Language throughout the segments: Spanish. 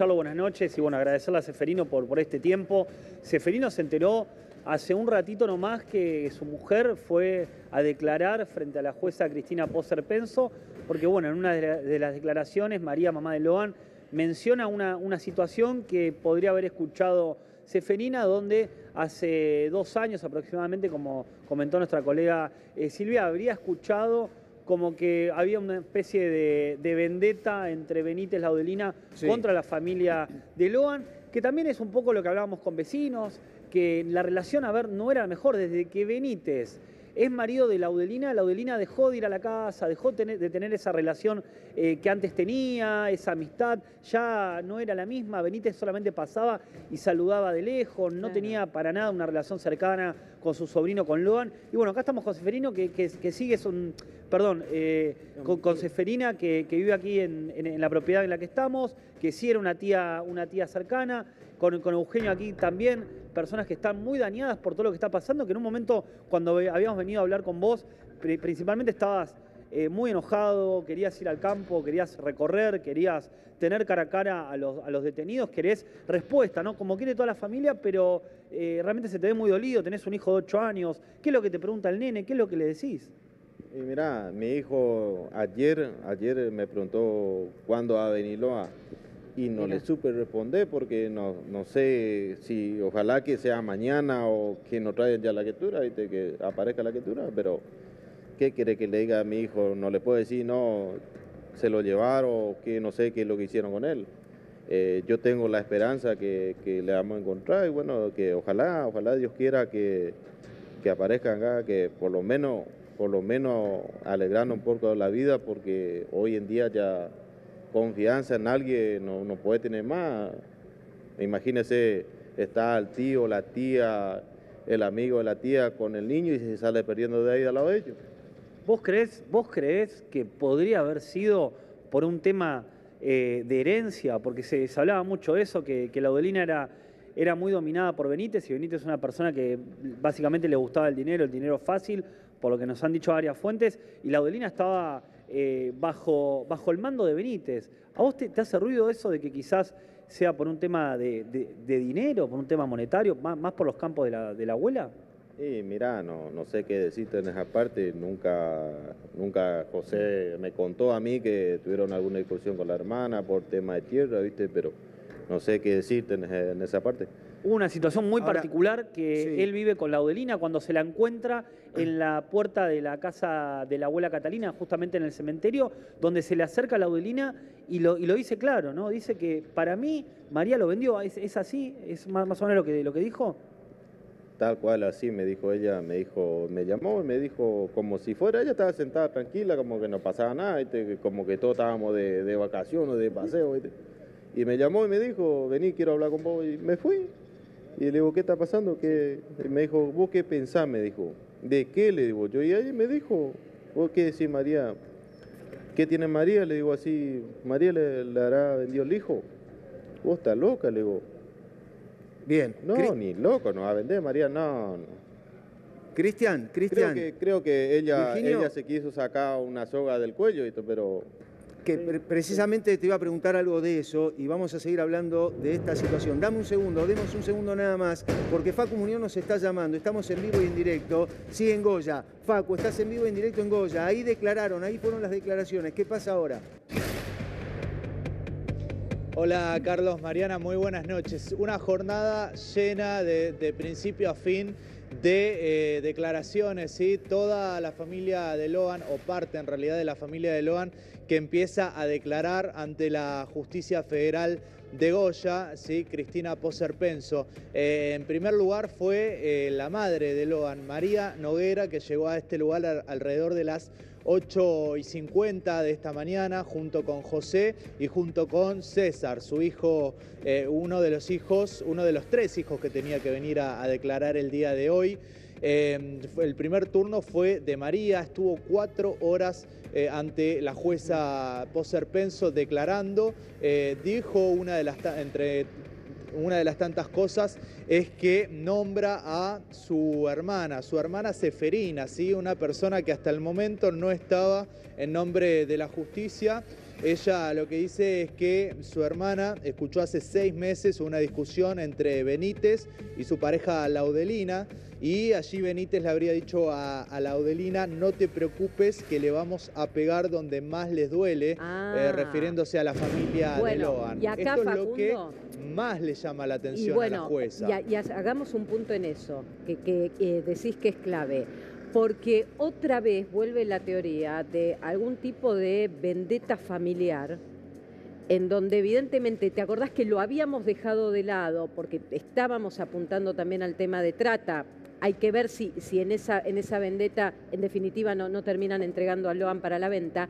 escucharlo, buenas noches y bueno, agradecerle a Seferino por, por este tiempo. Seferino se enteró hace un ratito nomás que su mujer fue a declarar frente a la jueza Cristina Poser Penso, porque bueno, en una de, las declaraciones, María, mamá de Loan, menciona una, una situación que podría haber escuchado Seferina, donde hace dos años aproximadamente, como comentó nuestra colega eh, Silvia, habría escuchado como que había una especie de, vendetta entre Benítez Laudelina contra la familia de Loan, que también es un poco lo que hablábamos con vecinos, que la relación, a ver, no era la mejor. Desde que Benítez es marido de Laudelina, Laudelina dejó de ir a la casa, dejó de tener esa relación eh, que antes tenía, esa amistad, ya no era la misma, Benítez solamente pasaba y saludaba de lejos, no tenía para nada una relación cercana con su sobrino, con Loan. Y bueno, acá estamos con Seferino, que, que, sigue, perdón, eh, con, Seferina, que, vive aquí en, la propiedad en la que estamos, que sí era una tía, una tía cercana, con, con Eugenio aquí también, personas que están muy dañadas por todo lo que está pasando, que en un momento cuando habíamos venido a hablar con vos, principalmente estabas eh, muy enojado, querías ir al campo, querías recorrer, querías tener cara a cara a los, detenidos, querés respuesta, ¿no? Como quiere toda la familia, pero eh, realmente se te ve muy dolido, tenés un hijo de 8 años, ¿qué es lo que te pregunta el nene? ¿Qué es lo que le decís? Y mira, mi hijo ayer, ayer me preguntó cuándo va a venir y no le supe responder porque no, no sé si ojalá que sea mañana o que no traigan ya la lectura, que aparezca la lectura, pero ¿qué quiere que le diga a mi hijo? No le puedo decir, no, se lo llevaron o que no sé qué es lo que hicieron con él. Eh, yo tengo la esperanza que, que, le vamos a encontrar y bueno, que ojalá, ojalá Dios quiera que, que aparezcan acá, que por lo menos, por lo menos alegrando un poco la vida porque hoy en día ya confianza en alguien no, no puede tener más. Imagínese, está el tío, la tía, el amigo de la tía con el niño y se sale perdiendo de ahí al lado de ellos. ¿Vos crees, vos crees que podría haber sido por un tema eh, de herencia? Porque se, hablaba mucho de eso, que, que la Odelina era, era muy dominada por Benítez y Benítez es una persona que básicamente le gustaba el dinero, el dinero fácil, por lo que nos han dicho varias fuentes, y la Odelina estaba eh, bajo, bajo el mando de Benítez. ¿A vos te, hace ruido eso de que quizás sea por un tema de, dinero, por un tema monetario, más, por los campos de la, de la abuela? Sí, mira, no, no sé qué decirte en esa parte. Nunca, nunca José me contó a mí que tuvieron alguna discusión con la hermana por tema de tierra, ¿viste? Pero no sé qué decirte en esa parte. Hubo una situación muy particular que él vive con Laudelina cuando se la encuentra en la puerta de la casa de la abuela Catalina, justamente en el cementerio, donde se le acerca a Laudelina y lo, y lo dice claro, ¿no? Dice que para mí María lo vendió, ¿es, así? ¿Es más, o menos lo que, lo que dijo? Tal cual, así me dijo ella, me dijo, me llamó y me dijo como si fuera, ella estaba sentada tranquila, como que no pasaba nada, como que todos estábamos de, de vacaciones, de paseo. Y me llamó y me dijo, vení, quiero hablar con vos. Y me fui. Y le digo, ¿qué está pasando? que me dijo, ¿vos qué pensás? Me dijo, ¿de qué? Le digo yo. Y ahí me dijo, ¿vos qué decís, María? ¿Qué tiene María? Le digo así, ¿María le, hará vendido el hijo? Vos estás loca, le digo. Bien. No, ni loco, no va a vender María, no. Cristian, Cristian. Creo que, creo que ella, ella se quiso sacar una soga del cuello, pero que precisamente te iba a preguntar algo de eso y vamos a seguir hablando de esta situación. Dame un segundo, demos un segundo nada más, porque Facu Muñoz nos está llamando, estamos en vivo y en directo. Sí, en Goya. Facu, estás en vivo y en directo en Goya. Ahí declararon, ahí fueron las declaraciones. ¿Qué pasa ahora? Hola Carlos, Mariana, muy buenas noches. Una jornada llena de, de principio a fin de eh, declaraciones, ¿sí? toda la familia de Loan, o parte en realidad de la familia de Loan, que empieza a declarar ante la justicia federal de Goya, ¿sí? Cristina Poserpenso. Eh, en primer lugar fue eh, la madre de Loan, María Noguera, que llegó a este lugar alrededor de las 8 y 50 de esta mañana, junto con José y junto con César, su hijo, eh, uno de los hijos, uno de los tres hijos que tenía que venir a, declarar el día de hoy. Eh, el primer turno fue de María, estuvo cuatro horas eh, ante la jueza Poserpenso declarando. dijo una de las, entre una de las tantas cosas es que nombra a su hermana, su hermana Seferina, ¿sí? una persona que hasta el momento no estaba en nombre de la justicia. Ella lo que dice es que su hermana escuchó hace seis meses una discusión entre Benítez y su pareja Laudelina y allí Benítez le habría dicho a, Laudelina, no te preocupes que le vamos a pegar donde más les duele, eh, ah. refiriéndose a la familia de Loan. Y acá, Esto es lo que más le llama la atención a la jueza. Y, y, hagamos un punto en eso, que, decís que es clave porque otra vez vuelve la teoría de algún tipo de vendetta familiar, en donde evidentemente, ¿te acordás que lo habíamos dejado de lado porque estábamos apuntando también al tema de trata? Hay que ver si, si en, esa, en esa vendetta, en definitiva, no, terminan entregando a Loan para la venta,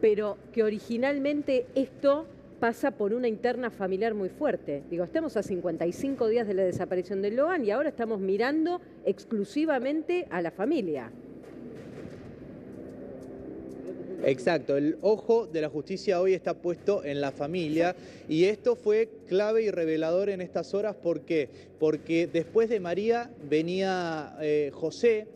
pero que originalmente esto pasa por una interna familiar muy fuerte. Digo, estamos a 55 días de la desaparición de Loan y ahora estamos mirando exclusivamente a la familia. Exacto, el ojo de la justicia hoy está puesto en la familia y esto fue clave y revelador en estas horas. ¿Por qué? Porque después de María venía eh, José,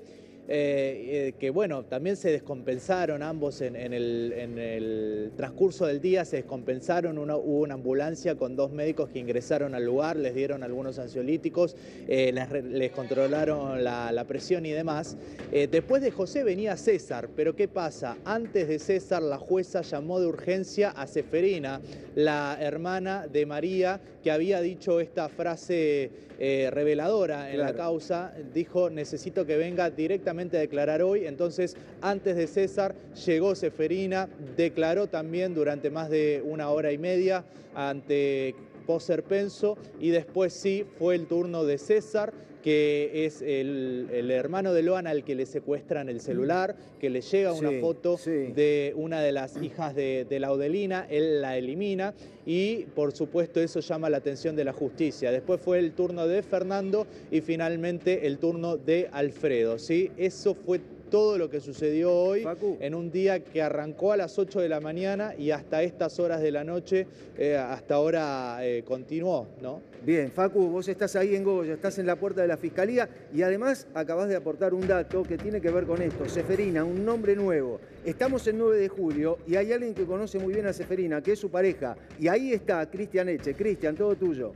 eh, eh, que bueno, también se descompensaron ambos en, el, transcurso del día, se descompensaron, hubo una ambulancia con dos médicos que ingresaron al lugar, les dieron algunos ansiolíticos, eh, les, controlaron la, presión y demás. después de José venía César, pero ¿qué pasa? Antes de César la jueza llamó de urgencia a Seferina, la hermana de María, que había dicho esta frase reveladora en la causa, dijo necesito que venga directamente a declarar hoy. Entonces, antes de César, llegó Seferina, declaró también durante más de una hora y media ante Poser Penso y después sí fue el turno de César que es el, hermano de Loan al que le secuestran el celular, que le llega una foto de una de las hijas de, de, Laudelina, él la elimina y por supuesto eso llama la atención de la justicia. Después fue el turno de Fernando y finalmente el turno de Alfredo. ¿sí? Eso fue todo lo que sucedió hoy en un día que arrancó a las 8 de la mañana y hasta estas horas de la noche, eh, hasta ahora eh, continuó, ¿no? Bien, Facu, vos estás ahí en Goya, estás en la puerta de la Fiscalía y además acabas de aportar un dato que tiene que ver con esto. Seferina, un nombre nuevo. Estamos el 9 de julio y hay alguien que conoce muy bien a Seferina, que es su pareja. Y ahí está Cristian Eche. Cristian, todo tuyo.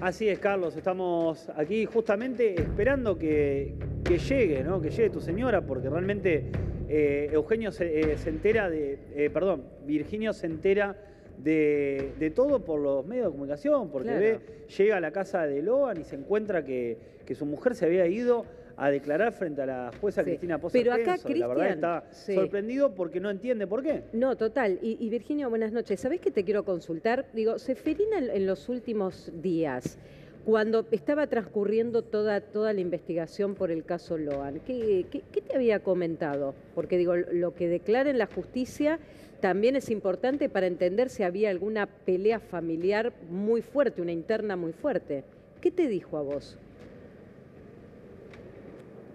Así es, Carlos. Estamos aquí justamente esperando que, que llegue, ¿no? Que llegue tu señora, porque realmente eh, Eugenio eh, se, entera de, eh, perdón, Virginio se entera de, todo por los medios de comunicación, porque ve, llega a la casa de Loan y se encuentra que, su mujer se había ido a declarar frente a la jueza Cristina Poza Pero acá, La verdad está sorprendido porque no entiende por qué. No, total. Y, Virginio, buenas noches. ¿Sabés que te quiero consultar? Digo, Seferina en los últimos días cuando estaba transcurriendo toda, toda la investigación por el caso Loan, ¿qué, te había comentado? Porque digo, lo que declara en la justicia también es importante para entender si había alguna pelea familiar muy fuerte, una interna muy fuerte. ¿Qué te dijo a vos?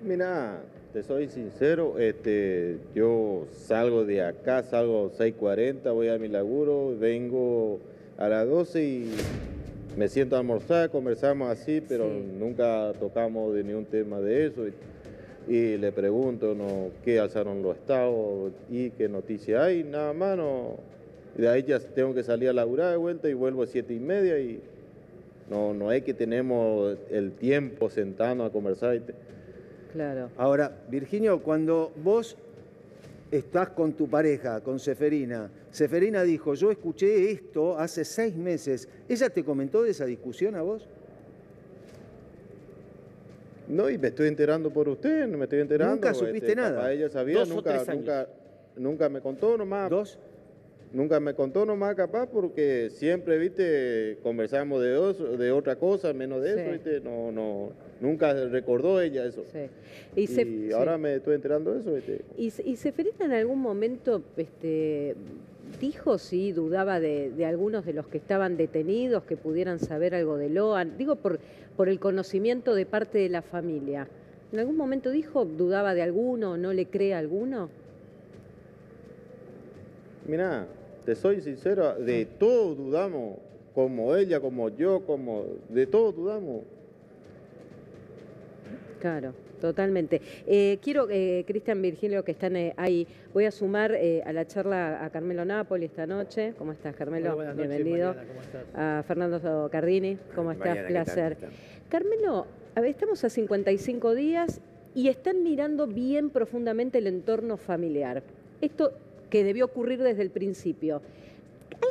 Mira, te soy sincero, este, yo salgo de acá, salgo 6.40, voy a mi laburo, vengo a las 12 y me siento a almorzar, conversamos así, pero nunca tocamos de ningún tema de eso. Y, le pregunto ¿no? qué alzaron los estados y qué noticia hay, nada más. No. de ahí ya tengo que salir a laburar de vuelta y vuelvo a siete y media y no, no es que tenemos el tiempo sentado a conversar. Claro. Ahora, Virginio, cuando vos estás con tu pareja, con Seferina. Seferina dijo, yo escuché esto hace seis meses. ¿Ella te comentó de esa discusión a vos? No, y me estoy enterando por usted, no me estoy enterando. Nunca este, supiste nada. ella sabía, nunca, nunca, nunca me contó nomás. ¿Dos? Nunca me contó nomás capaz porque siempre, viste, conversamos de, de otra cosa, menos de eso, viste, no, no, nunca recordó ella eso. Sí. Y, ahora me estoy enterando de eso, viste. ¿Y, y Seferita en algún momento este, dijo si dudaba de, de, algunos de los que estaban detenidos, que pudieran saber algo de Loan? Digo, por, por el conocimiento de parte de la familia. ¿En algún momento dijo, dudaba de alguno, no le cree a alguno? Mira, te soy sincero, de todo dudamos, como ella, como yo, como de todo dudamos. Claro. Totalmente. Eh, quiero, eh, Cristian Virgilio, que están eh, ahí, voy a sumar eh, a la charla a Carmelo Napoli esta noche. ¿Cómo estás, Carmelo? Hola, buenas noches, Bienvenido. Mariana, ¿cómo estás? A Fernando Cardini, ¿cómo estás? Mariana, ¿qué tal? Placer. ¿Qué tal? Carmelo, a ver, estamos a 55 días y están mirando bien profundamente el entorno familiar. Esto que debió ocurrir desde el principio.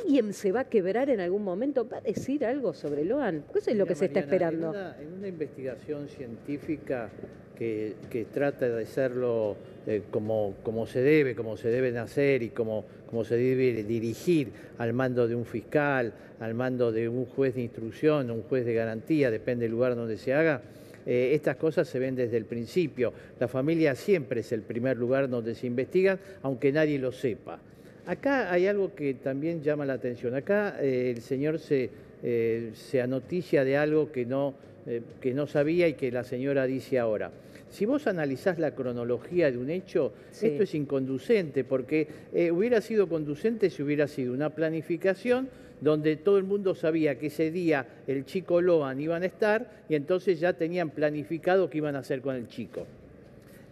¿Alguien se va a quebrar en algún momento? ¿Va a decir algo sobre Loan? Porque eso es lo Mira, que se está esperando. En una, en una investigación científica que, que trata de hacerlo eh, como, como se debe, como se deben hacer y como, como se debe dirigir al mando de un fiscal, al mando de un juez de instrucción, un juez de garantía, depende del lugar donde se haga. Eh, estas cosas se ven desde el principio. La familia siempre es el primer lugar donde se investigan, aunque nadie lo sepa. Acá hay algo que también llama la atención. Acá eh, el señor se, eh, se anoticia de algo que no, eh, que no sabía y que la señora dice ahora. Si vos analizás la cronología de un hecho, Sí. esto es inconducente, porque hubiera sido conducente si hubiera sido una planificación donde todo el mundo sabía que ese día el chico Loan iban a estar y entonces ya tenían planificado qué iban a hacer con el chico.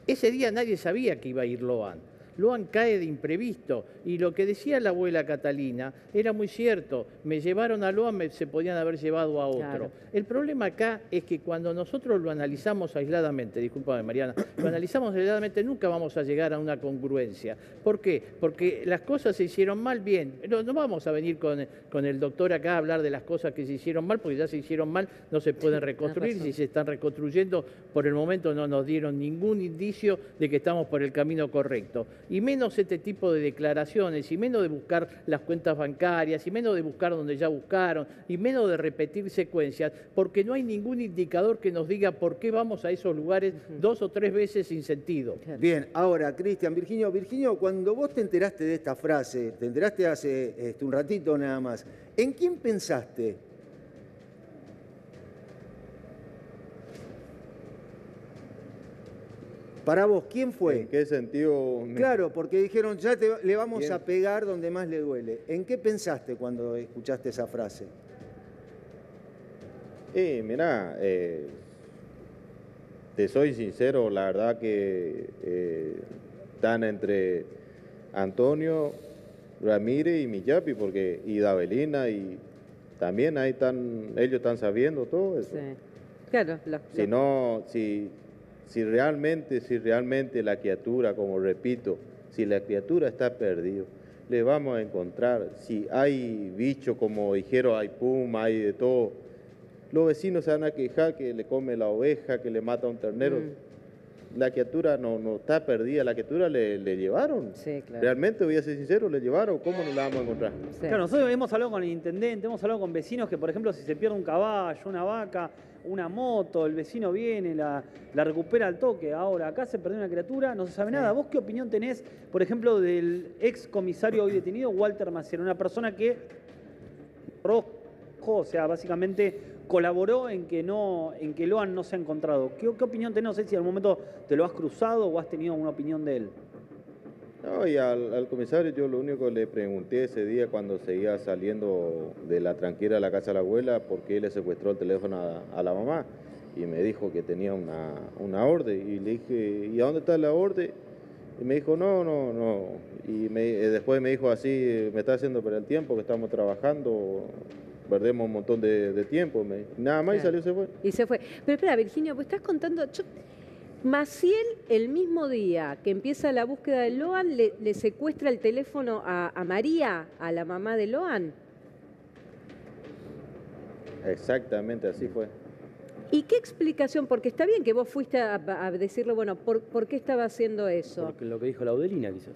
Ese día nadie sabía que iba a ir Loan. Loan cae de imprevisto y lo que decía la abuela Catalina era muy cierto. Me llevaron a Loan, me- se podían haber llevado a otro. Claro. El problema acá es que cuando nosotros lo analizamos aisladamente, discúlpame Mariana, lo analizamos aisladamente nunca vamos a llegar a una congruencia. ¿Por qué? Porque las cosas se hicieron mal, bien. No, no vamos a venir con, con el doctor acá a hablar de las cosas que se hicieron mal, porque ya se hicieron mal, no se pueden reconstruir. Si se están reconstruyendo, por el momento no nos dieron ningún indicio de que estamos por el camino correcto. Y menos este tipo de declaraciones, y menos de buscar las cuentas bancarias, y menos de buscar donde ya buscaron, y menos de repetir secuencias, porque no hay ningún indicador que nos diga por qué vamos a esos lugares dos o tres veces sin sentido. Bien, ahora, Cristian, Virginio, Virginio, cuando vos te enteraste de esta frase, te enteraste hace este, un ratito nada más, ¿en quién pensaste? Para vos, ¿quién fue? ¿En qué sentido? me- Claro, porque dijeron, ya te- le vamos Bien. a pegar donde más le duele. ¿En qué pensaste cuando escuchaste esa frase? Eh, mira, eh, te soy sincero, la verdad que eh, están entre Antonio, Ramírez y Millapi, porque y Davelina y también ahí están, ellos están sabiendo todo eso. Sí. Claro, los- Si no, si, si realmente, si realmente la criatura, como repito, si la criatura está perdida, le vamos a encontrar. Si hay bicho, como dijeron, hay puma, hay de todo. Los vecinos se van a quejar que le come la oveja, que le mata a un ternero. Mm. La criatura no, no está perdida, la criatura le, le llevaron. Sí, claro. Realmente, voy a ser sincero, le llevaron. ¿Cómo no la vamos a encontrar? Sí. Claro, nosotros hemos hablado con el intendente, hemos hablado con vecinos que, por ejemplo, si se pierde un caballo, una vaca, una moto, el vecino viene, la, la recupera al toque. Ahora, acá se perdió una criatura, no se sabe nada. ¿Vos qué opinión tenés, por ejemplo, del ex comisario hoy detenido, Walter Maciero? Una persona que rojo, o sea, básicamente colaboró en que no, en que Loan no se ha encontrado. ¿Qué, opinión tenés? No sé si en algún momento te lo has cruzado o has tenido una opinión de él. No, y al, comisario yo lo único que le pregunté ese día cuando seguía saliendo de la tranquila de la casa de la abuela, por qué le secuestró el teléfono a, a la mamá. Y me dijo que tenía una, una orden. Y le dije, ¿y a dónde está la orden? Y me dijo, no, no, no. Y eh, después me dijo así, me está haciendo perder el tiempo, que estamos trabajando, perdemos un montón de, de tiempo. Me. Nada más y salió y se fue. Y se fue. Pero espera, Virginia, pues estás contando. yo- Maciel, el mismo día que empieza la búsqueda de Loan, le, le secuestra el teléfono a, a María, a la mamá de Loan. Exactamente así fue. ¿Y qué explicación? Porque está bien que vos fuiste a, a decirle, bueno, ¿por, por qué estaba haciendo eso? Porque lo que dijo Laudelina, quizás.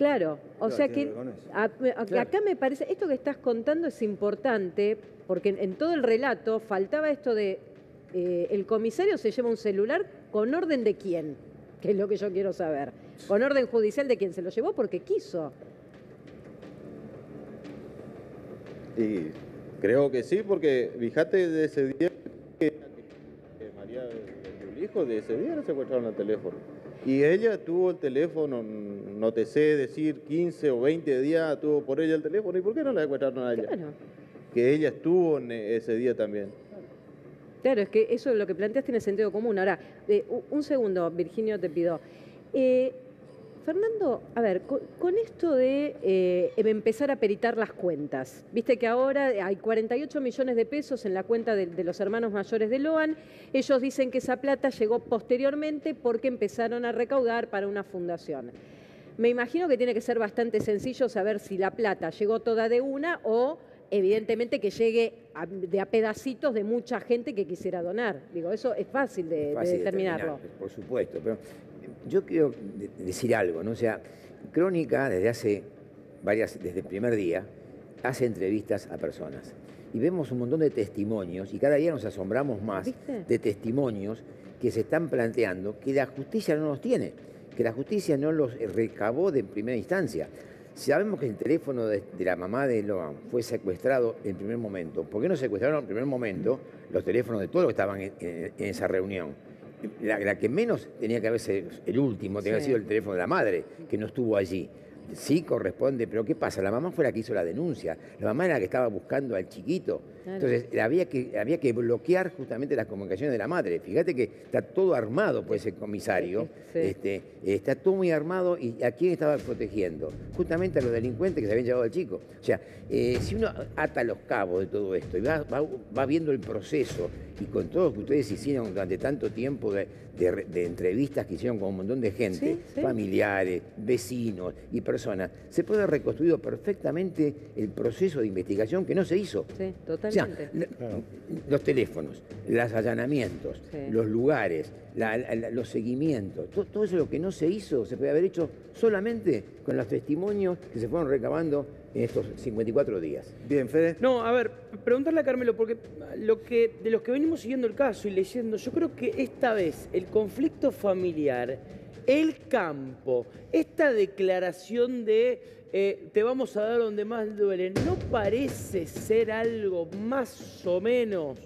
Claro, o Claro, sea que a- a- Claro. acá me parece, esto que estás contando es importante, porque en, en todo el relato faltaba esto de eh, el comisario se lleva un celular con orden de quién, que es lo que yo quiero saber. Con orden judicial de quién se lo llevó porque quiso. Y creo que sí, porque fíjate de ese día que, que María el hijo de ese día le secuestraron el teléfono. Y ella tuvo el teléfono, no te sé decir 15 o 20 días tuvo por ella el teléfono. ¿Y por qué no la secuestraron a ella? Claro. Que ella estuvo en ese día también. Claro, es que eso lo que planteas tiene sentido común. Ahora, eh, un segundo, Virginio, te pido. Eh, Fernando, a ver, co- con, esto de eh, empezar a peritar las cuentas, viste que ahora hay 48 millones de pesos en la cuenta de, de los hermanos mayores de Loan, ellos dicen que esa plata llegó posteriormente porque empezaron a recaudar para una fundación. Me imagino que tiene que ser bastante sencillo saber si la plata llegó toda de una o evidentemente que llegue a- de a pedacitos de mucha gente que quisiera donar. Digo, eso es fácil de, de Fácil de determinarlo. determinar, por supuesto, pero yo quiero de- decir algo, ¿no? O sea, Crónica desde hace varias, desde el primer día, hace entrevistas a personas. Y vemos un montón de testimonios, y cada día nos asombramos más ¿Viste? de testimonios que se están planteando que la justicia no los tiene, que la justicia no los recabó de primera instancia. Sabemos que el teléfono de, de la mamá de Loan fue secuestrado en primer momento. ¿Por qué no secuestraron en primer momento los teléfonos de todos los que estaban en, en- en esa reunión? La, la que menos tenía que haberse, el último, tenía que Sí. sido el teléfono de la madre, que no estuvo allí. Sí corresponde, pero ¿qué pasa? La mamá fue la que hizo la denuncia. La mamá era la que estaba buscando al chiquito. Entonces había que, había que bloquear justamente las comunicaciones de la madre. Fíjate que está todo armado por ese comisario. Sí. Este, está todo muy armado y ¿a quién estaba protegiendo? Justamente a los delincuentes que se habían llevado al chico. O sea, eh, si uno ata los cabos de todo esto y va, va- va viendo el proceso y con todo lo que ustedes hicieron durante tanto tiempo de, de re- de entrevistas que hicieron con un montón de gente, Sí, sí. familiares, vecinos y personas, se puede haber reconstruido perfectamente el proceso de investigación que no se hizo. Sí, O sea, los teléfonos, los allanamientos, Sí. los lugares, la- la- los seguimientos, to- todo eso lo que no se hizo se puede haber hecho solamente con los testimonios que se fueron recabando en estos 54 días. Bien, Fede. No, a ver, preguntarle a Carmelo, porque lo que, de los que venimos siguiendo el caso y leyendo, yo creo que esta vez el conflicto familiar, el campo, esta declaración de eh, te vamos a dar donde más duele, ¿no parece ser algo más o menos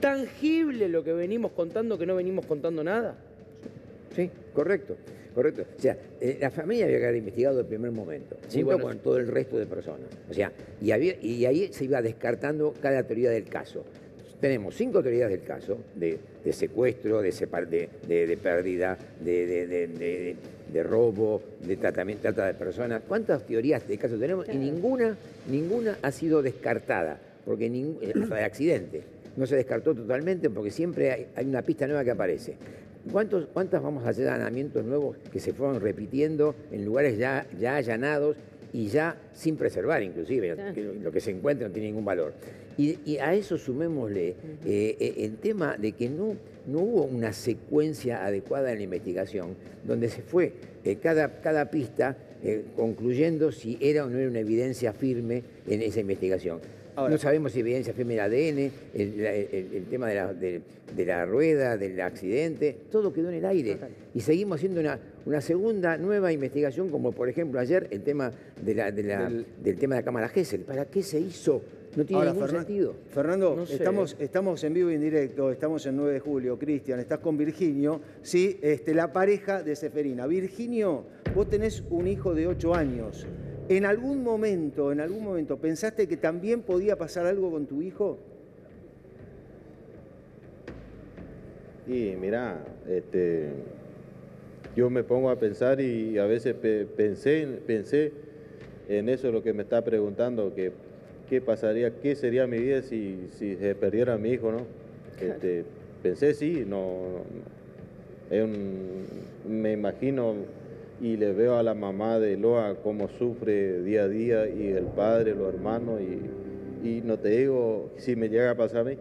tangible lo que venimos contando que no venimos contando nada? Sí, correcto, correcto. O sea, eh, la familia había que haber investigado el primer momento, Sí, junto bueno, con todo el resto de personas. O sea, y, había- y ahí se iba descartando cada teoría del caso. Tenemos cinco teorías del caso, de, de secuestro, de, separ- de- de pérdida, de, de- robo, de tratamiento, trata de personas. ¿Cuántas teorías de caso tenemos? Y ninguna, ninguna ha sido descartada, porque hasta de accidente. No se descartó totalmente porque siempre hay, hay una pista nueva que aparece. ¿Cuántos, ¿Cuántas vamos a hacer allanamientos nuevos que se fueron repitiendo en lugares ya, ya allanados y ya sin preservar inclusive? Claro. lo que se encuentra no tiene ningún valor. Y, y a eso sumémosle eh, eh, el tema de que no, no hubo una secuencia adecuada en la investigación, donde se fue eh, cada, cada pista eh, concluyendo si era o no era una evidencia firme en esa investigación. Ahora- no sabemos si evidencia firme el ADN, el, la- el- el tema de la, de- de la rueda, del accidente, todo quedó en el aire. Total. Y seguimos haciendo una, una segunda nueva investigación, como por ejemplo ayer el tema de la, de la- Del- del tema de la cámara Gesell. ¿Para qué se hizo? No tiene Ahora, ningún Fernan- sentido. Fernando, No sé. estamos, estamos en vivo y en directo, estamos en 9 de julio. Cristian, estás con Virginio, sí, este, la pareja de Seferina. Virginio, vos tenés un hijo de 8 años. ¿En algún momento, en algún momento, pensaste que también podía pasar algo con tu hijo? Y mira, este, yo me pongo a pensar y a veces pe- pensé, pensé en eso lo que me está preguntando, que qué pasaría, qué sería mi vida si, si se perdiera mi hijo, ¿no? Este, pensé sí, no, no. Es un- me imagino y le veo a la mamá de Loa cómo sufre día a día y el padre, los hermanos y, y no te digo si me llega a pasar a mí.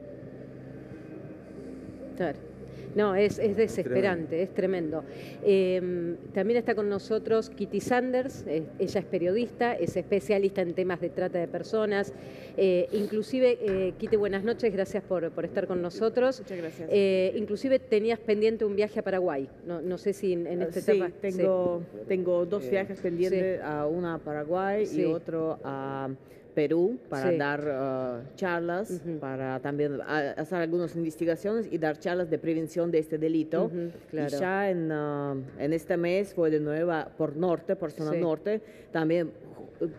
Claro. No, es, es desesperante, es tremendo. Eh, también está con nosotros Kitty Sanders, eh, ella es periodista, es especialista en temas de trata de personas. Eh, inclusive, eh, Kitty, buenas noches, gracias por, por estar con nosotros. Muchas gracias. Eh, inclusive tenías pendiente un viaje a Paraguay, no, no sé si en, en esta sí, etapa... tengo, tengo dos Eh, viajes pendientes, a una a Paraguay Sí. y otro a Perú para Sí. dar uh, charlas, para también a- hacer algunas investigaciones y dar charlas de prevención de este delito. Claro. Y ya en, uh, en este mes fue de nuevo a- por norte, por zona Sí. norte, también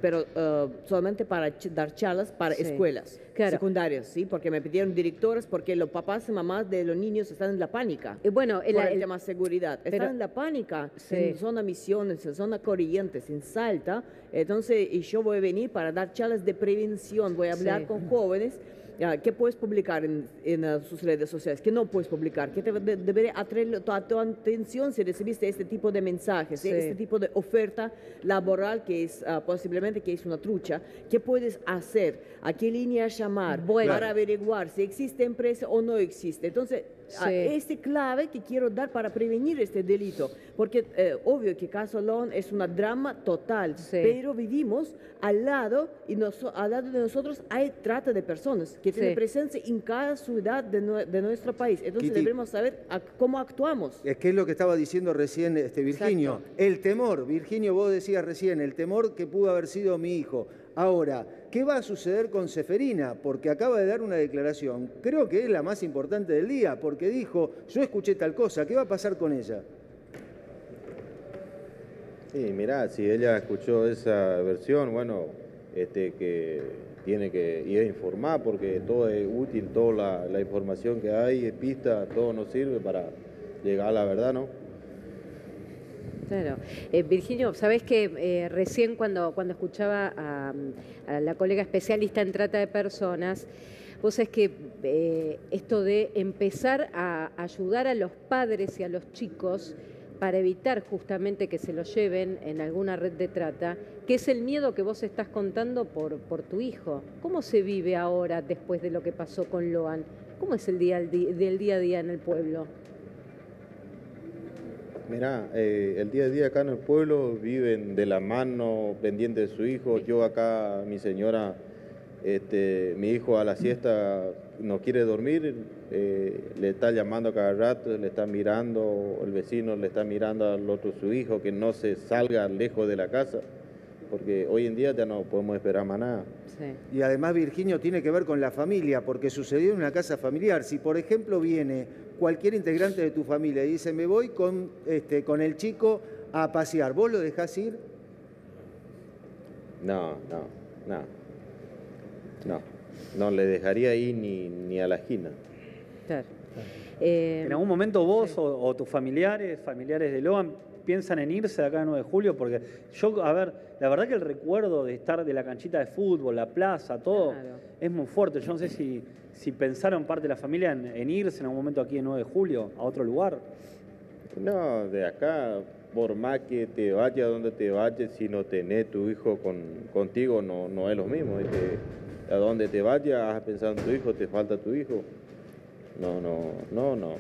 pero eh, solamente para ch- dar charlas para Sí. escuelas Claro. secundarias, ¿sí? Porque me pidieron directores, porque los papás y mamás de los niños están en la pánica. Eh, bueno, el- por el, el- tema seguridad. pero- Están en la pánica Sí. en zona Misiones, en zona Corrientes, en Salta. Entonces, y yo voy a venir para dar charlas de prevención, voy a hablar Sí. con jóvenes. Ah, ¿Qué puedes publicar en, en, ah, sus redes sociales? ¿Qué no puedes publicar? ¿Qué te, de- debería atraer tu, tu atención si recibiste este tipo de mensajes, Sí. este tipo de oferta laboral que es ah, posiblemente que es una trucha? ¿Qué puedes hacer? ¿A qué línea llamar Bueno. para averiguar si existe empresa o no existe? Entonces, Sí. este clave que quiero dar para prevenir este delito, porque eh, obvio que caso Lon es una drama total, Sí. pero vivimos al lado y noso- al lado de nosotros hay trata de personas que tiene Sí. presencia en cada ciudad de, nue- de nuestro país. Entonces Kitty. debemos saber a- cómo actuamos. Es que es lo que estaba diciendo recién este Virginio. Exacto. El temor, Virginio, vos decías recién, el temor que pudo haber sido mi hijo. Ahora, ¿qué va a suceder con Seferina? Porque acaba de dar una declaración, creo que es la más importante del día, porque dijo, yo escuché tal cosa, ¿qué va a pasar con ella? Sí, mirá, si ella escuchó esa versión, bueno, este que tiene que ir a informar porque todo es útil, toda la, información que hay, pista, todo nos sirve para llegar a la verdad, ¿no? Claro. Eh, Virginio, sabés que eh, recién cuando, cuando escuchaba a, la colega especialista en trata de personas, vos sabés que eh, esto de empezar a ayudar a los padres y a los chicos para evitar justamente que se lo lleven en alguna red de trata, que es el miedo que vos estás contando por, por tu hijo. ¿Cómo se vive ahora después de lo que pasó con Loan? ¿Cómo es el día, al di- del día a día en el pueblo? Mirá, eh, el día a día acá en el pueblo viven de la mano, pendiente de su hijo. Yo acá, mi señora, este, mi hijo a la siesta no quiere dormir, eh, le está llamando a cada rato, le está mirando, el vecino le está mirando al otro su hijo que no se salga lejos de la casa, porque hoy en día ya no podemos esperar más nada. Sí. Y además, Virginio, tiene que ver con la familia, porque sucedió en una casa familiar. Si, por ejemplo, viene cualquier integrante de tu familia y dice, me voy con, este, con el chico a pasear, ¿vos lo dejás ir? No, no, no, no, no le dejaría ir ni, ni a la esquina. Claro. Eh, En algún momento vos o, o tus familiares, familiares de Loan, piensan en irse de acá el 9 de julio, porque yo, a ver, la verdad que el recuerdo de estar de la canchita de fútbol, la plaza, todo, Claro. es muy fuerte. Yo no sé si, si pensaron parte de la familia en, en irse en algún momento aquí el 9 de julio, a otro lugar. No, de acá, por más que te vayas donde te vayas, si no tenés tu hijo con, contigo, no, no es lo mismo. A donde te vayas, has pensado en tu hijo, te falta tu hijo. No, no, no, no.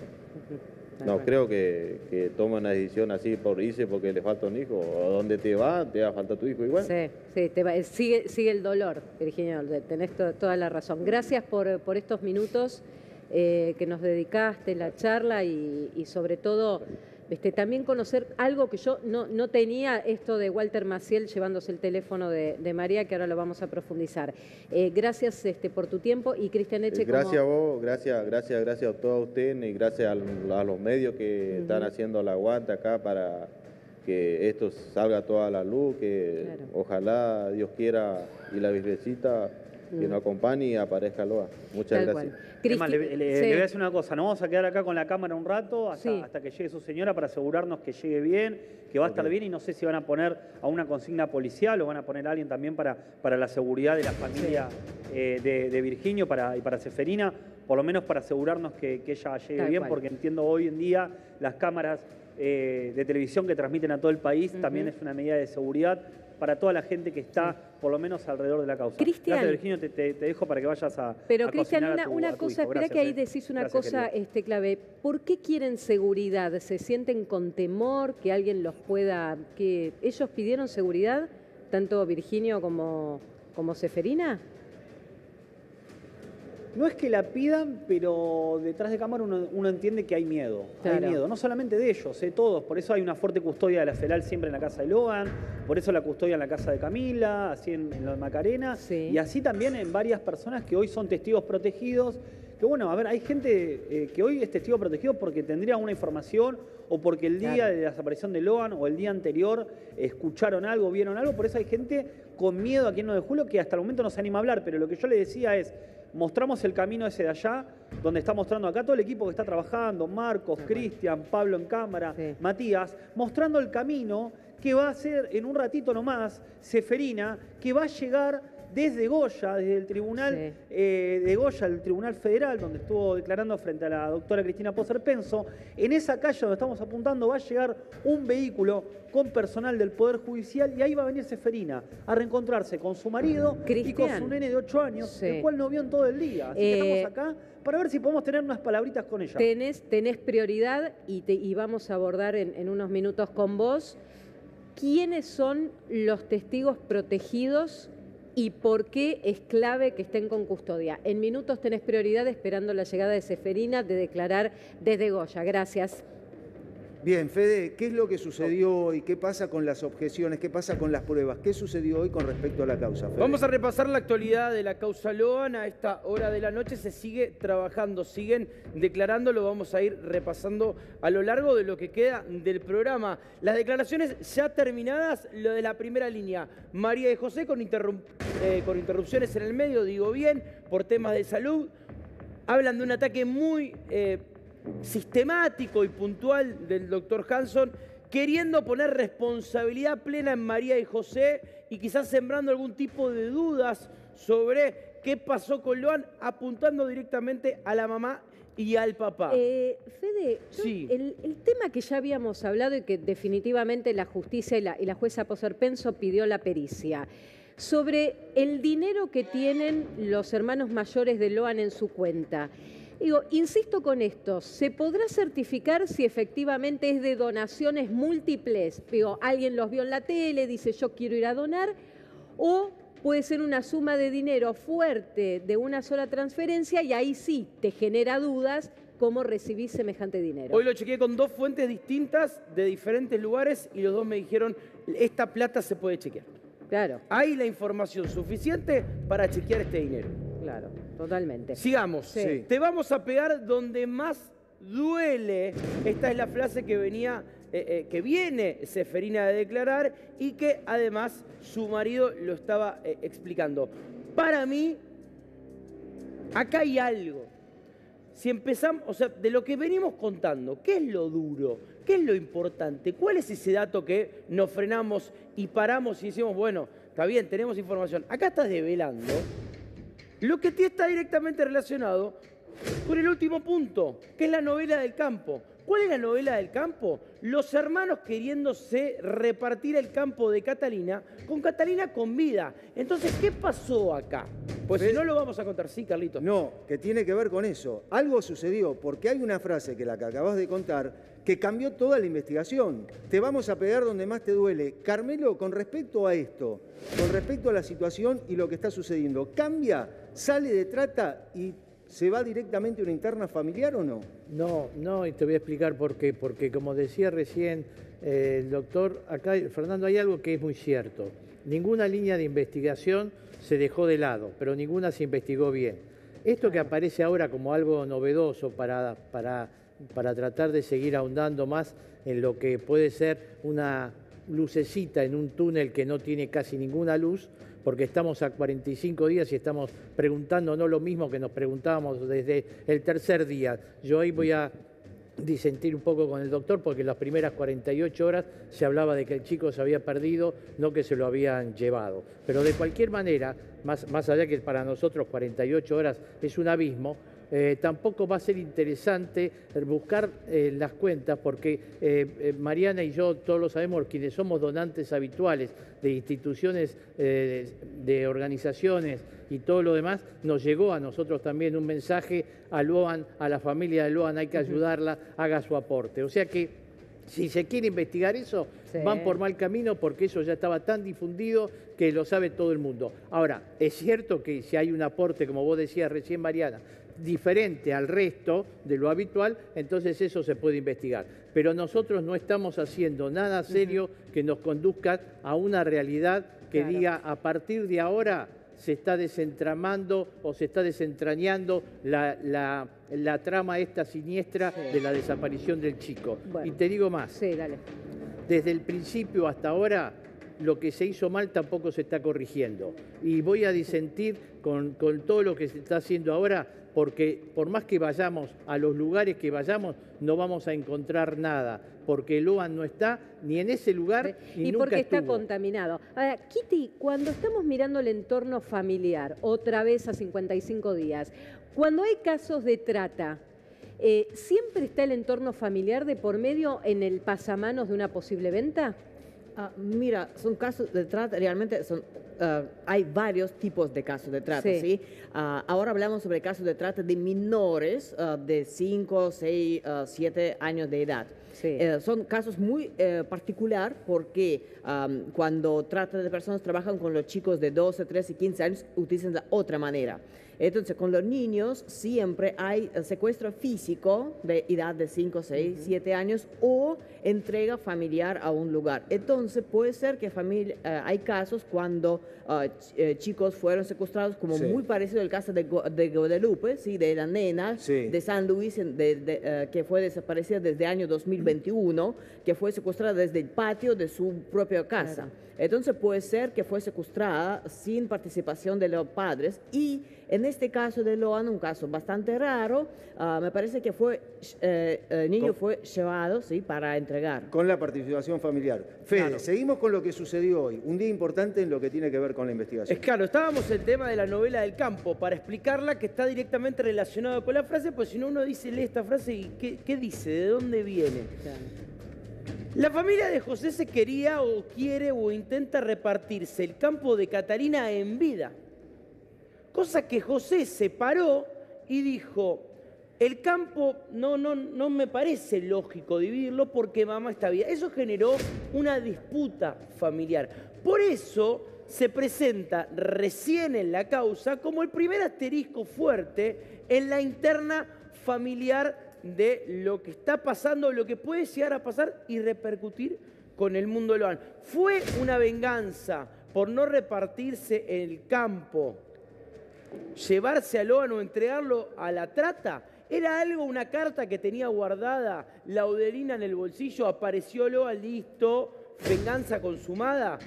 No creo que, que tome una decisión así por irse porque le falta un hijo. A donde te va, te va a falta tu hijo igual. Sí, sí, te va- sigue, sigue el dolor, Virginia, tenés to- toda la razón. Gracias por, por estos minutos eh, que nos dedicaste, la charla y, y sobre todo este, también conocer algo que yo no, no tenía, esto de Walter Maciel llevándose el teléfono de, de María, que ahora lo vamos a profundizar. Eh, gracias este, por tu tiempo y Cristian Eche, como- Gracias a vos, gracias, gracias, gracias a todos ustedes y gracias a, los medios que están haciendo la aguanta acá para que esto salga toda la luz, que Claro. ojalá Dios quiera y la Virgencita que nos acompañe y aparezca Loa. Muchas Tal gracias. cual. Es más, le, Cristi- le- sí. le voy a decir una cosa, nos vamos a quedar acá con la cámara un rato hasta, Sí. hasta que llegue su señora para asegurarnos que llegue bien, que va a estar bien y no sé si van a poner a una consigna policial o van a poner a alguien también para, para la seguridad de la familia eh, de, de Virginio para, y para Seferina, por lo menos para asegurarnos que, que ella llegue Tal bien, cual. porque entiendo hoy en día las cámaras eh, de televisión que transmiten a todo el país también es una medida de seguridad para toda la gente que está por lo menos alrededor de la causa. Cristian. Gracias Virginio, te, te- te dejo para que vayas a Pero Cristian, cocinar a una, tu- una cosa, espera que ahí eh. decís una Gracias, cosa querido. este, clave. ¿Por qué quieren seguridad? ¿Se sienten con temor que alguien los pueda... que ellos pidieron seguridad, tanto Virginio como, como Seferina? No es que la pidan, pero detrás de cámara uno, uno entiende que hay miedo. Claro. Hay miedo, no solamente de ellos, de todos. Por eso hay una fuerte custodia de la FELAL siempre en la casa de Logan, por eso la custodia en la casa de Camila, así en, en lo de Macarena, Sí. y así también en varias personas que hoy son testigos protegidos. Que bueno, a ver, hay gente eh, que hoy es testigo protegido porque tendría una información o porque el día Claro. de la desaparición de Logan o el día anterior escucharon algo, vieron algo. Por eso hay gente con miedo aquí en 9 de julio que hasta el momento no se anima a hablar, pero lo que yo le decía es, mostramos el camino ese de allá, donde está mostrando acá todo el equipo que está trabajando, Marcos, Cristian, Pablo en cámara, Sí. Matías, mostrando el camino que va a ser en un ratito nomás Seferina, que va a llegar desde Goya, desde el tribunal Sí. eh, de Goya, el Tribunal Federal, donde estuvo declarando frente a la doctora Cristina Poser Penso, en esa calle donde estamos apuntando va a llegar un vehículo con personal del Poder Judicial y ahí va a venir Seferina a reencontrarse con su marido y con su nene de 8 años, Sí. el cual no vio en todo el día. Así Eh, que estamos acá para ver si podemos tener unas palabritas con ella. Tenés, tenés prioridad y, te- y vamos a abordar en, en unos minutos con vos quiénes son los testigos protegidos y por qué es clave que estén con custodia. En minutos tenés prioridad esperando la llegada de Seferina de declarar desde Goya. Gracias. Bien, Fede, ¿qué es lo que sucedió hoy? ¿Qué pasa con las objeciones? ¿Qué pasa con las pruebas? ¿Qué sucedió hoy con respecto a la causa, Fede? Vamos a repasar la actualidad de la causa Loan. A esta hora de la noche se sigue trabajando, siguen declarando, lo vamos a ir repasando a lo largo de lo que queda del programa. Las declaraciones ya terminadas, lo de la primera línea. María de José con, eh, con interrupciones en el medio, digo bien, por temas de salud. Hablan de un ataque muy eh, sistemático y puntual del doctor Hanson, queriendo poner responsabilidad plena en María y José y quizás sembrando algún tipo de dudas sobre qué pasó con Loan, apuntando directamente a la mamá y al papá. Eh, Fede, Sí. el, el tema que ya habíamos hablado y que definitivamente la justicia y la, y la jueza Poserpenso pidió la pericia, sobre el dinero que tienen los hermanos mayores de Loan en su cuenta. Digo, insisto con esto, ¿se podrá certificar si efectivamente es de donaciones múltiples? Digo, alguien los vio en la tele, dice yo quiero ir a donar, o puede ser una suma de dinero fuerte de una sola transferencia y ahí sí te genera dudas cómo recibís semejante dinero. Hoy lo chequeé con dos fuentes distintas de diferentes lugares y los dos me dijeron, esta plata se puede chequear. Claro, Hay la información suficiente para chequear este dinero. Claro, totalmente. Sigamos. Sí. Te vamos a pegar donde más duele. Esta es la frase que venía, eh, eh, que viene Seferina de declarar y que además su marido lo estaba eh, explicando. Para mí, acá hay algo. Si empezamos, o sea, de lo que venimos contando, ¿qué es lo duro? ¿Qué es lo importante? ¿Cuál es ese dato que nos frenamos y paramos y decimos, bueno, está bien, tenemos información? Acá estás develando lo que está directamente relacionado con el último punto, que es la novela del campo. ¿Cuál es la novela del campo? Los hermanos queriéndose repartir el campo de Catalina con Catalina con vida. Entonces, ¿qué pasó acá? Pues si no lo vamos a contar, sí, Carlitos. No, que tiene que ver con eso. Algo sucedió, porque hay una frase que la que acabas de contar que cambió toda la investigación. Te vamos a pegar donde más te duele. Carmelo, con respecto a esto, con respecto a la situación y lo que está sucediendo, ¿cambia, sale de trata y se va directamente a una interna familiar o no? No, no, y te voy a explicar por qué. Porque como decía recién eh, el doctor, acá, Fernando, hay algo que es muy cierto. Ninguna línea de investigación se dejó de lado, pero ninguna se investigó bien. Esto que aparece ahora como algo novedoso para, para, para tratar de seguir ahondando más en lo que puede ser una lucecita en un túnel que no tiene casi ninguna luz, porque estamos a 45 días y estamos preguntándonos lo mismo que nos preguntábamos desde el tercer día. Yo hoy voy a disentir un poco con el doctor porque las primeras 48 horas se hablaba de que el chico se había perdido, no que se lo habían llevado. Pero de cualquier manera, más, más allá que para nosotros 48 horas es un abismo, eh, tampoco va a ser interesante buscar eh, las cuentas porque eh, eh, Mariana y yo todos lo sabemos, quienes somos donantes habituales de instituciones, eh, de organizaciones y todo lo demás, nos llegó a nosotros también un mensaje a Loan, a la familia de Loan, hay que ayudarla, haga su aporte. O sea que si se quiere investigar eso, Sí. van por mal camino porque eso ya estaba tan difundido que lo sabe todo el mundo. Ahora, es cierto que si hay un aporte, como vos decías recién, Mariana, diferente al resto de lo habitual, entonces eso se puede investigar. Pero nosotros no estamos haciendo nada serio que nos conduzca a una realidad que Claro. diga a partir de ahora se está desentramando o se está desentrañando la, la- la trama esta siniestra de la desaparición del chico. Bueno. Y te digo más, Sí, dale. desde el principio hasta ahora lo que se hizo mal tampoco se está corrigiendo. Y voy a disentir con, con todo lo que se está haciendo ahora, porque por más que vayamos a los lugares que vayamos, no vamos a encontrar nada, porque el OAN no está ni en ese lugar ni y nunca porque está estuvo. contaminado. Ahora, Kitty, cuando estamos mirando el entorno familiar, otra vez a 55 días, cuando hay casos de trata, eh, ¿siempre está el entorno familiar de por medio en el pasamanos de una posible venta? Ah, mira, son casos de trata, realmente son, ah, hay varios tipos de casos de trata, Sí. ¿sí? Ah, ahora hablamos sobre casos de trata de menores ah, de 5, 6, 7 años de edad. Sí. Eh, son casos muy eh, particular porque am, cuando trata de personas trabajan con los chicos de 12, 13 y 15 años, utilizan la otra manera. Entonces, con los niños siempre hay eh, secuestro físico de edad de 5, 6, 7 años o entrega familiar a un lugar. Entonces, puede ser que familia, eh, hay casos cuando ah, eh, chicos fueron secuestrados, como Sí. muy parecido al caso de, de Guadalupe, ¿sí? de la nena Sí. de San Luis, de- de, eh, que fue desaparecida desde el año 2021, que fue secuestrada desde el patio de su propia casa. Entonces puede ser que fue secuestrada sin participación de los padres y en este caso de Loan, un caso bastante raro, ah, me parece que fue, eh, el niño Con- fue llevado ¿sí? para entregar. Con la participación familiar. Fede, Claro. seguimos con lo que sucedió hoy. Un día importante en lo que tiene que ver con la Es investigación. claro, estábamos en el tema de la novela del campo, para explicarla que está directamente relacionado con la frase, pues si no uno dice, lee esta frase y ¿qué, qué dice? ¿De dónde viene? La familia de José se quería o quiere o intenta repartirse el campo de Catarina en vida. Cosa que José se paró y dijo, el campo no, no, no me parece lógico dividirlo porque mamá está viva. Eso generó una disputa familiar. Por eso se presenta recién en la causa como el primer asterisco fuerte en la interna familiar de lo que está pasando, lo que puede llegar a pasar y repercutir con el mundo Loan. Fue una venganza por no repartirse el campo llevarse a Loan o entregarlo a la trata? ¿Era algo, una carta que tenía guardada Laudelina en el bolsillo? ¿Apareció Loan listo? ¿Venganza consumada?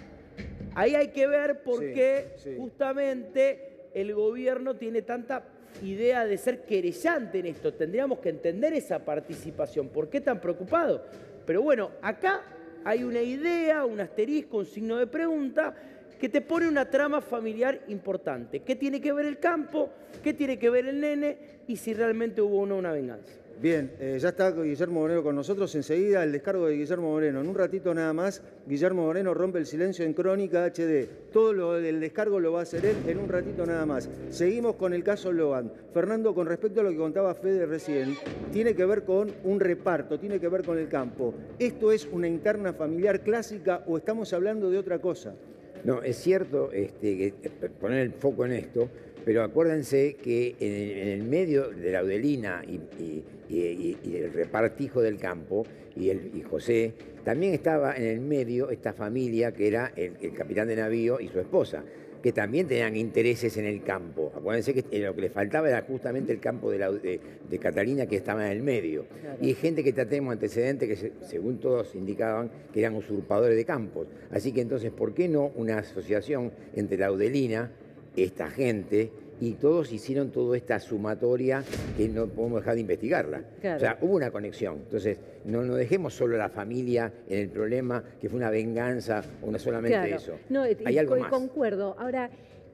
Ahí hay que ver por Sí, qué sí. justamente el gobierno tiene tanta idea de ser querellante en esto. Tendríamos que entender esa participación. ¿Por qué tan preocupado? Pero bueno, acá hay una idea, un asterisco, un signo de pregunta que te pone una trama familiar importante. ¿Qué tiene que ver el campo? ¿Qué tiene que ver el nene? Y si realmente hubo o una venganza. Bien, eh, ya está Guillermo Moreno con nosotros. Enseguida el descargo de Guillermo Moreno. En un ratito nada más, Guillermo Moreno rompe el silencio en Crónica HD. Todo lo del descargo lo va a hacer él en un ratito nada más. Seguimos con el caso Logan. Fernando, con respecto a lo que contaba Fede recién, tiene que ver con un reparto, tiene que ver con el campo. ¿Esto es una interna familiar clásica o estamos hablando de otra cosa? No, es cierto este, eh, poner el foco en esto, pero acuérdense que en el, medio de la Audelina y, el repartijo del campo y, el, José, también estaba en el medio esta familia que era el capitán de navío y su esposa, que también tenían intereses en el campo. Acuérdense que eh, lo que les faltaba era justamente el campo de, la- de- de Catalina que estaba en el medio. Y hay gente que tenemos antecedentes que, se- según todos indicaban, que eran usurpadores de campos. Así que entonces, ¿por qué no una asociación entre la Audelina, esta gente, y todos hicieron toda esta sumatoria que no podemos dejar de investigarla? Claro. O sea, hubo una conexión. Entonces, no, no dejemos solo a la familia en el problema, que fue una venganza o una solamente Claro. eso. No, Hay algo más. concuerdo. Ahora,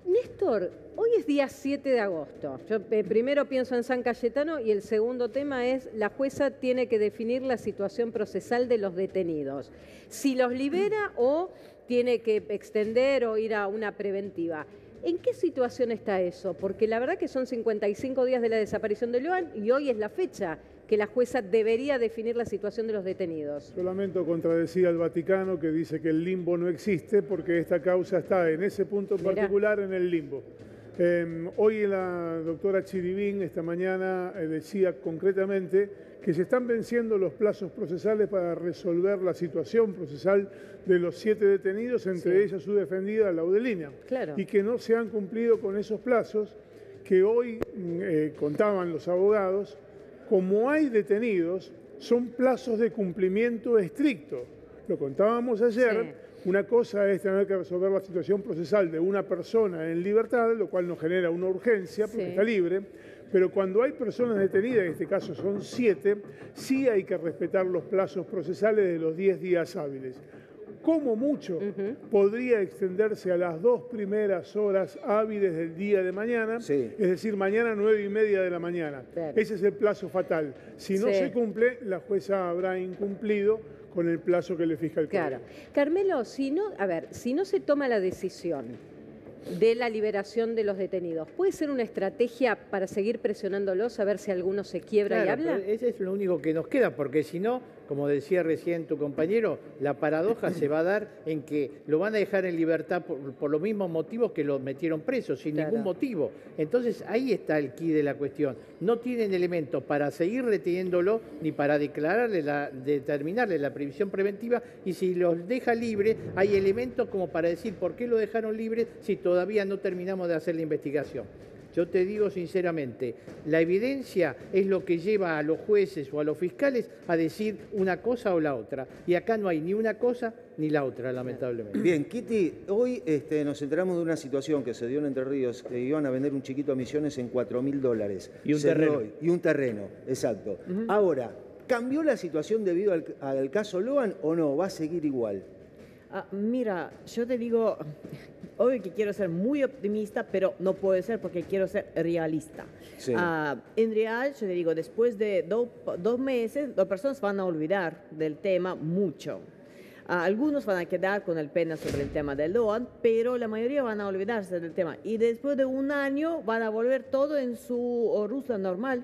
Néstor, hoy es día 7 de agosto. Yo eh, primero pienso en San Cayetano y el segundo tema es la jueza tiene que definir la situación procesal de los detenidos. Si los libera o tiene que extender o ir a una preventiva. ¿En qué situación está eso? Porque la verdad que son 55 días de la desaparición de León y hoy es la fecha que la jueza debería definir la situación de los detenidos. Yo lamento contradecir al Vaticano que dice que el limbo no existe porque esta causa está en ese punto en particular en el limbo. Eh, hoy la doctora Chiribín esta mañana eh, decía concretamente que se están venciendo los plazos procesales para resolver la situación procesal de los siete detenidos, entre Sí. ellas su defendida Laudelina, Claro. y que no se han cumplido con esos plazos que hoy mm, eh, contaban los abogados, como hay detenidos, son plazos de cumplimiento estricto. Lo contábamos ayer, Una cosa es tener que resolver la situación procesal de una persona en libertad, lo cual nos genera una urgencia porque Sí. está libre, pero cuando hay personas detenidas, en este caso son siete, sí hay que respetar los plazos procesales de los 10 días hábiles. Como mucho podría extenderse a las dos primeras horas hábiles del día de mañana, Sí. es decir, mañana nueve y media de la mañana. Claro. Ese es el plazo fatal. Si no Sí. se cumple, la jueza habrá incumplido con el plazo que le fija el Claro. Carmelo, si no, a ver, si no se toma la decisión de la liberación de los detenidos, ¿puede ser una estrategia para seguir presionándolos a ver si alguno se quiebra y habla? Ese es lo único que nos queda, porque si no, como decía recién tu compañero, la paradoja se va a dar en que lo van a dejar en libertad por, por los mismos motivos que lo metieron preso, sin Claro. ningún motivo. Entonces ahí está el quid de la cuestión. No tienen elementos para seguir reteniéndolo ni para declararle la, determinarle la previsión preventiva y si los deja libre, hay elementos como para decir por qué lo dejaron libre si todavía no terminamos de hacer la investigación. Yo te digo sinceramente, la evidencia es lo que lleva a los jueces o a los fiscales a decir una cosa o la otra. Y acá no hay ni una cosa ni la otra, lamentablemente. Bien, Kitty, hoy este, nos enteramos de una situación que se dio en Entre Ríos, que iban a vender un chiquito a Misiones en 4 mil dólares. Y un Se terreno. Y un terreno, exacto. Ahora, ¿cambió la situación debido al, al caso Loan o no? ¿Va a seguir igual? Ah, mira, yo te digo, obvio que quiero ser muy optimista, pero no puede ser porque quiero ser realista. Sí. Ah, en real, yo te digo, después de do- dos meses, las personas van a olvidar del tema mucho. Ah, algunos van a quedar con el pena sobre el tema del LOAN, pero la mayoría van a olvidarse del tema. Y después de un año van a volver todo en su ruta normal.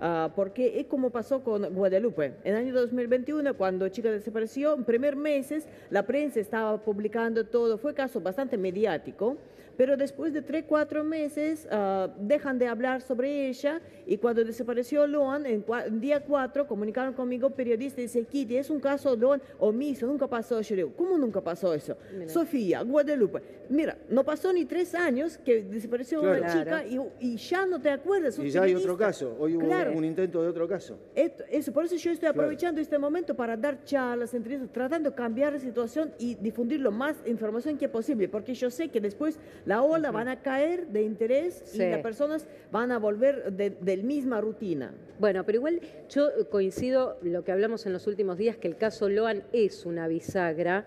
Ah, porque es como pasó con Guadalupe. En el año 2021, cuando chica desapareció, en primer meses la prensa estaba publicando todo, fue caso bastante mediático, pero después de 3, 4 meses ah, dejan de hablar sobre ella y cuando desapareció Loan, en, en día 4 comunicaron conmigo periodistas y dice, Kitty, es un caso Loan omiso, nunca pasó. Yo digo, ¿cómo nunca pasó eso? Mira. Sofía, Guadalupe. Mira, no pasó ni tres años que desapareció una Claro. chica y, y ya no te acuerdas. Y ya hay otro caso. Hoy hubo Claro. Un intento de otro caso. Esto- eso, por eso yo estoy Claro. aprovechando este momento para dar charlas, entrevistas, tratando de cambiar la situación y difundir lo más información que posible, porque yo sé que después la ola van a caer de interés Sí. y las personas van a volver de, de misma rutina. Bueno, pero igual yo coincido lo que hablamos en los últimos días, que el caso Loan es una bisagra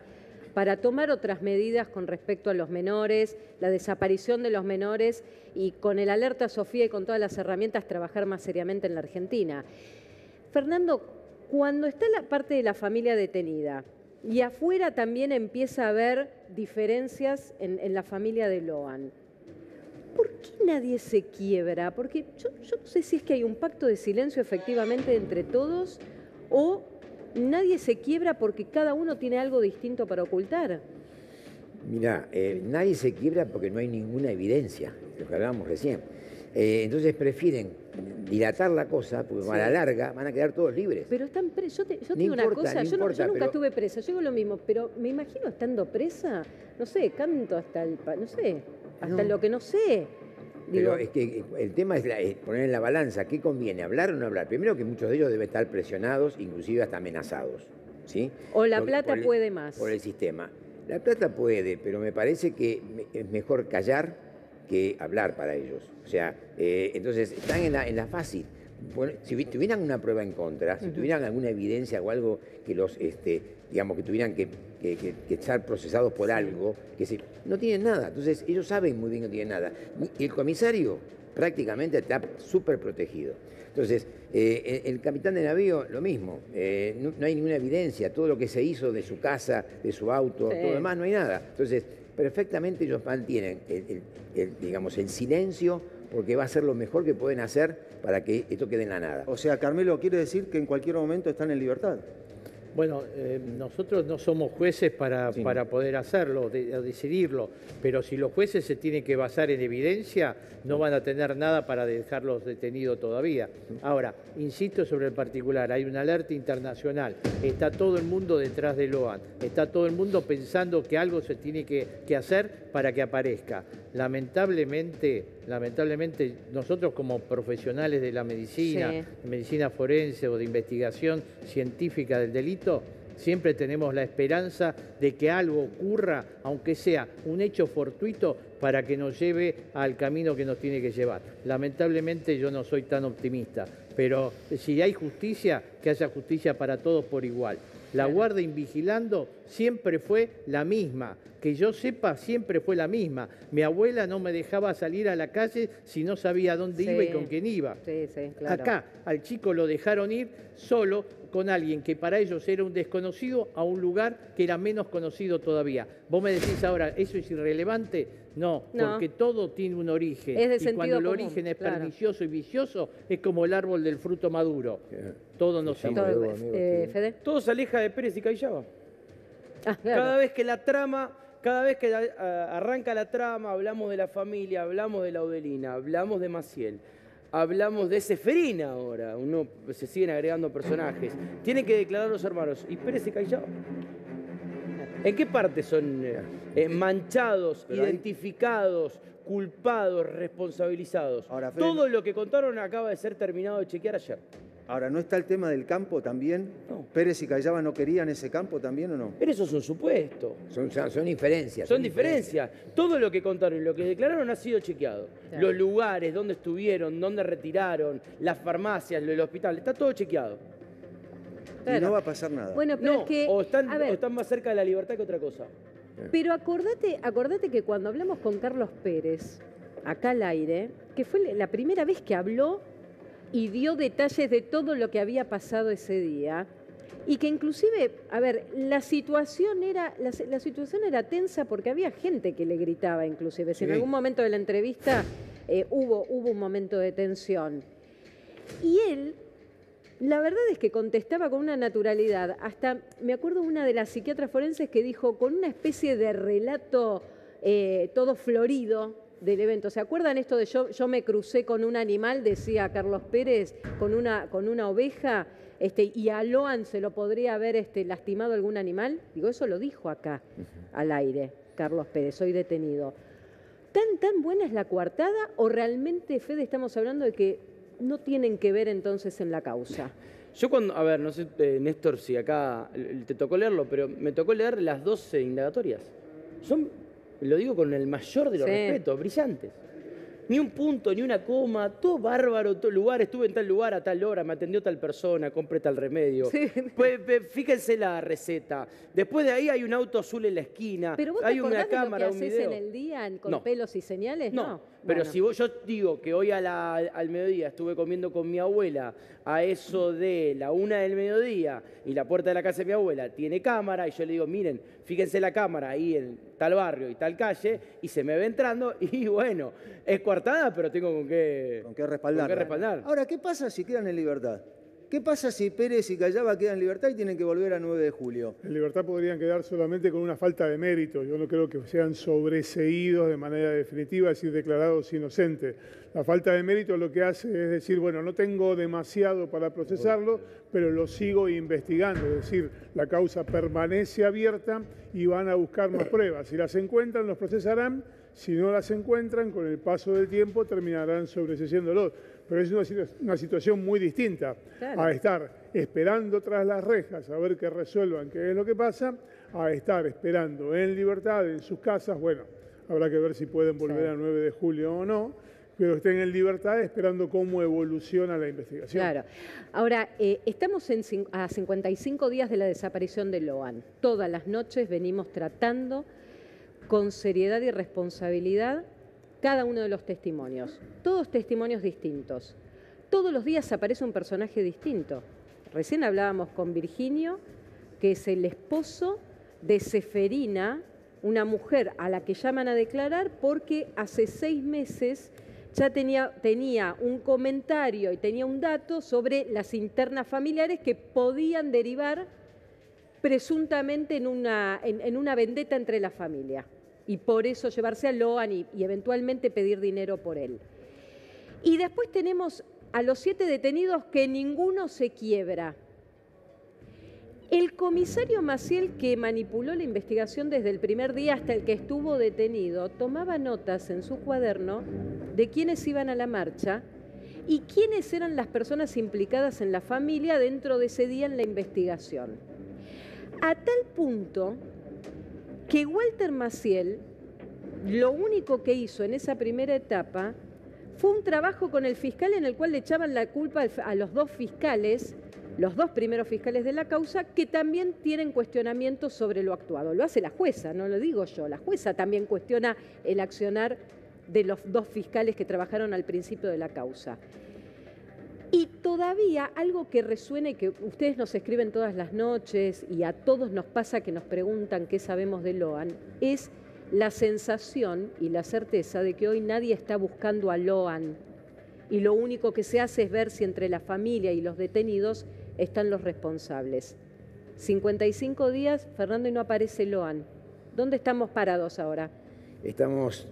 para tomar otras medidas con respecto a los menores, la desaparición de los menores y con el alerta Sofía y con todas las herramientas trabajar más seriamente en la Argentina. Fernando, cuando está la parte de la familia detenida y afuera también empieza a haber diferencias en, la familia de Loan, ¿Por qué nadie se quiebra? Porque yo, yo no sé si es que hay un pacto de silencio efectivamente entre todos o nadie se quiebra porque cada uno tiene algo distinto para ocultar. Mira, eh, nadie se quiebra porque no hay ninguna evidencia, lo que hablábamos recién. Eh, entonces prefieren dilatar la cosa porque a la larga van a quedar todos libres. Pero están presos. Yo te, yo No digo una cosa, no yo, no- yo importa, nunca pero- estuve presa, yo digo lo mismo, pero me imagino estando presa, no sé, canto hasta el, no sé, hasta lo que no sé. Pero es que el tema es, la- es poner en la balanza qué conviene, hablar o no hablar. Primero que muchos de ellos deben estar presionados, inclusive hasta amenazados. ¿sí? o la Por- plata por el- puede más. Por el sistema. La plata puede, pero me parece que es mejor callar que hablar para ellos. O sea, eh, entonces están en la, en la fácil. Bueno, si vi- tuvieran una prueba en contra, si tuvieran alguna evidencia o algo que los, este, digamos, que tuvieran que, que- que- que estar procesados por algo, que se, no tienen nada. Entonces ellos saben muy bien que no tienen nada. Y el comisario prácticamente está súper protegido. Entonces, eh, el, el capitán de navío, lo mismo, eh, no, no hay ninguna evidencia, todo lo que se hizo de su casa, de su auto, Sí. todo lo demás, no hay nada. Entonces, perfectamente ellos mantienen, el, el- el, digamos, el silencio, porque va a ser lo mejor que pueden hacer para que esto quede en la nada. O sea, Carmelo quiere decir que en cualquier momento están en libertad. Bueno, eh, nosotros no somos jueces para, Sí. para poder hacerlo, de- decidirlo, pero si los jueces se tienen que basar en evidencia, no van a tener nada para dejarlos detenidos todavía. Ahora, insisto sobre el particular, hay una alerta internacional, está todo el mundo detrás de Loan, está todo el mundo pensando que algo se tiene que, que hacer para que aparezca. Lamentablemente, lamentablemente, nosotros como profesionales de la medicina, Sí. de medicina forense o de investigación científica del delito, siempre tenemos la esperanza de que algo ocurra, aunque sea un hecho fortuito, para que nos lleve al camino que nos tiene que llevar. Lamentablemente yo no soy tan optimista, pero si hay justicia, que haya justicia para todos por igual. La guardia invigilando siempre fue la misma, que yo sepa siempre fue la misma. Mi abuela no me dejaba salir a la calle si no sabía dónde iba y con quién iba. Sí, sí, claro. Acá al chico lo dejaron ir solo con alguien que para ellos era un desconocido a un lugar que era menos conocido todavía. Vos me decís ahora, ¿eso es irrelevante? No, No. porque todo tiene un origen. Es de y cuando el común, origen es claro. pernicioso y vicioso, es como el árbol del fruto maduro. Todo nos sirve. de Todo- amigo, eh. Todo se aleja de Pérez y Callaba. Ah, claro. Cada vez que la trama, cada vez que arranca la trama, hablamos de la familia, hablamos de la Laudelina, hablamos de Maciel, hablamos de Seferina ahora. Uno se siguen agregando personajes. Tienen que declarar los hermanos. ¿Y Pérez y Callao? ¿En qué parte son eh, eh, manchados, Pero ahí- identificados, culpados, responsabilizados? Ahora, Todo lo que contaron acaba de ser terminado de chequear ayer. Ahora, ¿no está el tema del campo también? No. ¿Pérez y Callaba no querían ese campo también o no? Pero eso es un supuesto. Son, son, son diferencias. Son diferencias. Todo lo que contaron y lo que declararon ha sido chequeado. Claro. Los lugares, dónde estuvieron, dónde retiraron, las farmacias, el hospital, está todo chequeado. Y no va a pasar nada. Bueno, pero No, es que. o, están, a ver, o están más cerca de la libertad que otra cosa. Pero acordate, acordate que cuando hablamos con Carlos Pérez, acá al aire, que fue la primera vez que habló y dio detalles de todo lo que había pasado ese día, y que inclusive, a ver, la situación era, la, la situación era tensa porque había gente que le gritaba inclusive. Si en algún momento de la entrevista eh, hubo, hubo un momento de tensión. Y él, la verdad es que contestaba con una naturalidad. Hasta me acuerdo una de las psiquiatras forenses que dijo con una especie de relato eh, todo florido del evento. ¿Se acuerdan esto de yo, yo me crucé con un animal, decía Carlos Pérez, con una, con una oveja? Este, y a Loan se lo podría haber este, lastimado algún animal. Digo, eso lo dijo acá al aire, Carlos Pérez, soy detenido. ¿Tan, tan buena es la coartada o realmente, Fede, estamos hablando de que no tienen que ver entonces en la causa? Yo cuando, a ver, no sé, eh, Néstor, si acá eh, te tocó leerlo, pero me tocó leer las 12 indagatorias. Son, lo digo con el mayor de los Sí. respetos, brillantes. Ni un punto, ni una coma, todo bárbaro, todo lugar, estuve en tal lugar a tal hora, me atendió tal persona, compré tal remedio. Sí. Pues, pues, fíjense la receta. Después de ahí hay un auto azul en la esquina, ¿Pero vos te hay una acordás de lo que cámara, un video. en el día con No. pelos y señales? No. No, pero Bueno. si vos, yo digo que hoy a la- al mediodía estuve comiendo con mi abuela a eso de la una del mediodía y la puerta de la casa de mi abuela tiene cámara y yo le digo, miren, fíjense la cámara ahí en tal barrio y tal calle y se me ve entrando y bueno, es coartada, pero tengo con qué, ¿Con qué respaldar? con qué respaldar. Ahora, ¿qué pasa si quedan en libertad? ¿Qué pasa si Pérez y Callaba quedan en libertad y tienen que volver a 9 de julio? En libertad podrían quedar solamente con una falta de mérito. Yo no creo que sean sobreseídos de manera definitiva, es decir, declarados inocentes. La falta de mérito lo que hace es decir, bueno, no tengo demasiado para procesarlo, pero lo sigo investigando. Es decir, la causa permanece abierta y van a buscar más pruebas. Si las encuentran, los procesarán. Si no las encuentran, con el paso del tiempo terminarán sobreseyiéndolos. Pero es una, una situación muy distinta Claro. a estar esperando tras las rejas a ver que resuelvan qué es lo que pasa, a estar esperando en libertad en sus casas. Bueno, habrá que ver si pueden volver a 9 de julio o no, pero estén en libertad esperando cómo evoluciona la investigación. Claro. Ahora, eh, estamos en a 55 días de la desaparición de Loan. Todas las noches venimos tratando con seriedad y responsabilidad cada uno de los testimonios. Todos testimonios distintos. Todos los días aparece un personaje distinto. Recién hablábamos con Virginio, que es el esposo de Seferina, una mujer a la que llaman a declarar porque hace seis meses ya tenía, tenía un comentario y tenía un dato sobre las internas familiares que podían derivar presuntamente en una, en, en una vendetta entre la familia y por eso llevarse a Loan y, eventualmente pedir dinero por él. Y después tenemos a los siete detenidos que ninguno se quiebra. El comisario Maciel, que manipuló la investigación desde el primer día hasta el que estuvo detenido, tomaba notas en su cuaderno de quiénes iban a la marcha y quiénes eran las personas implicadas en la familia dentro de ese día en la investigación. A tal punto que Walter Maciel lo único que hizo en esa primera etapa fue un trabajo con el fiscal en el cual le echaban la culpa a los dos fiscales, los dos primeros fiscales de la causa, que también tienen cuestionamientos sobre lo actuado. Lo hace la jueza, no lo digo yo, la jueza también cuestiona el accionar de los dos fiscales que trabajaron al principio de la causa. Y todavía algo que resuena y que ustedes nos escriben todas las noches y a todos nos pasa que nos preguntan qué sabemos de Loan, es la sensación y la certeza de que hoy nadie está buscando a Loan y lo único que se hace es ver si entre la familia y los detenidos están los responsables. 55 días, Fernando, y no aparece Loan. ¿Dónde estamos parados ahora? Estamos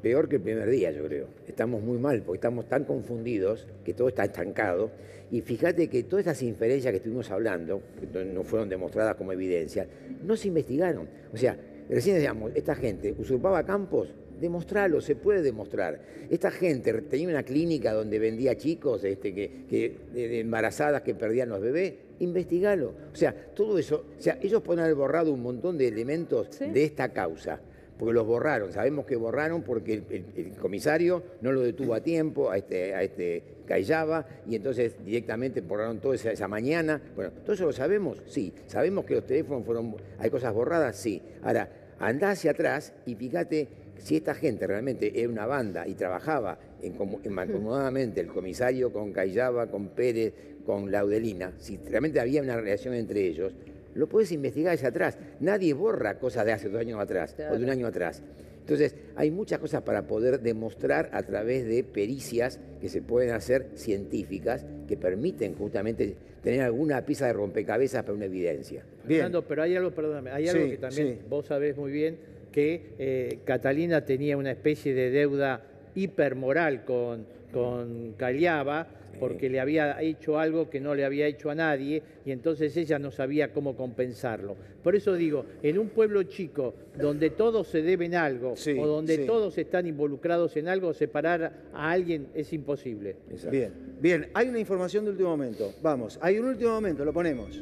peor que el primer día, yo creo. Estamos muy mal porque estamos tan confundidos que todo está estancado. Y fíjate que todas esas inferencias que estuvimos hablando, que no fueron demostradas como evidencia, no se investigaron. O sea, recién decíamos, esta gente usurpaba campos, demostrarlo, se puede demostrar. Esta gente tenía una clínica donde vendía chicos este, que, embarazadas que perdían los bebés, investigalo. O sea, todo eso, o sea, ellos pueden haber borrado un montón de elementos de esta causa porque los borraron. Sabemos que borraron porque el, comisario no lo detuvo a tiempo, a este, a este Callaba, y entonces directamente borraron todo esa, esa, mañana. Bueno, todo eso lo sabemos, sí. Sabemos que los teléfonos fueron, hay cosas borradas, sí. Ahora, anda hacia atrás y fíjate si esta gente realmente era una banda y trabajaba en, en el comisario con Callaba, con Pérez, con Laudelina, si realmente había una relación entre ellos, lo puedes investigar hacia atrás. Nadie borra cosas de hace dos años atrás o de un año atrás. Entonces, hay muchas cosas para poder demostrar a través de pericias que se pueden hacer científicas que permiten justamente tener alguna pieza de rompecabezas para una evidencia. Fernando, pero hay algo, perdóname, hay algo que también vos sabés muy bien, que eh, Catalina tenía una especie de deuda hipermoral con, con Caliaba, porque le había hecho algo que no le había hecho a nadie y entonces ella no sabía cómo compensarlo. Por eso digo, en un pueblo chico donde todos se deben algo o donde todos están involucrados en algo, separar a alguien es imposible. Bien, bien, hay una información de último momento. Vamos, hay un último momento, lo ponemos.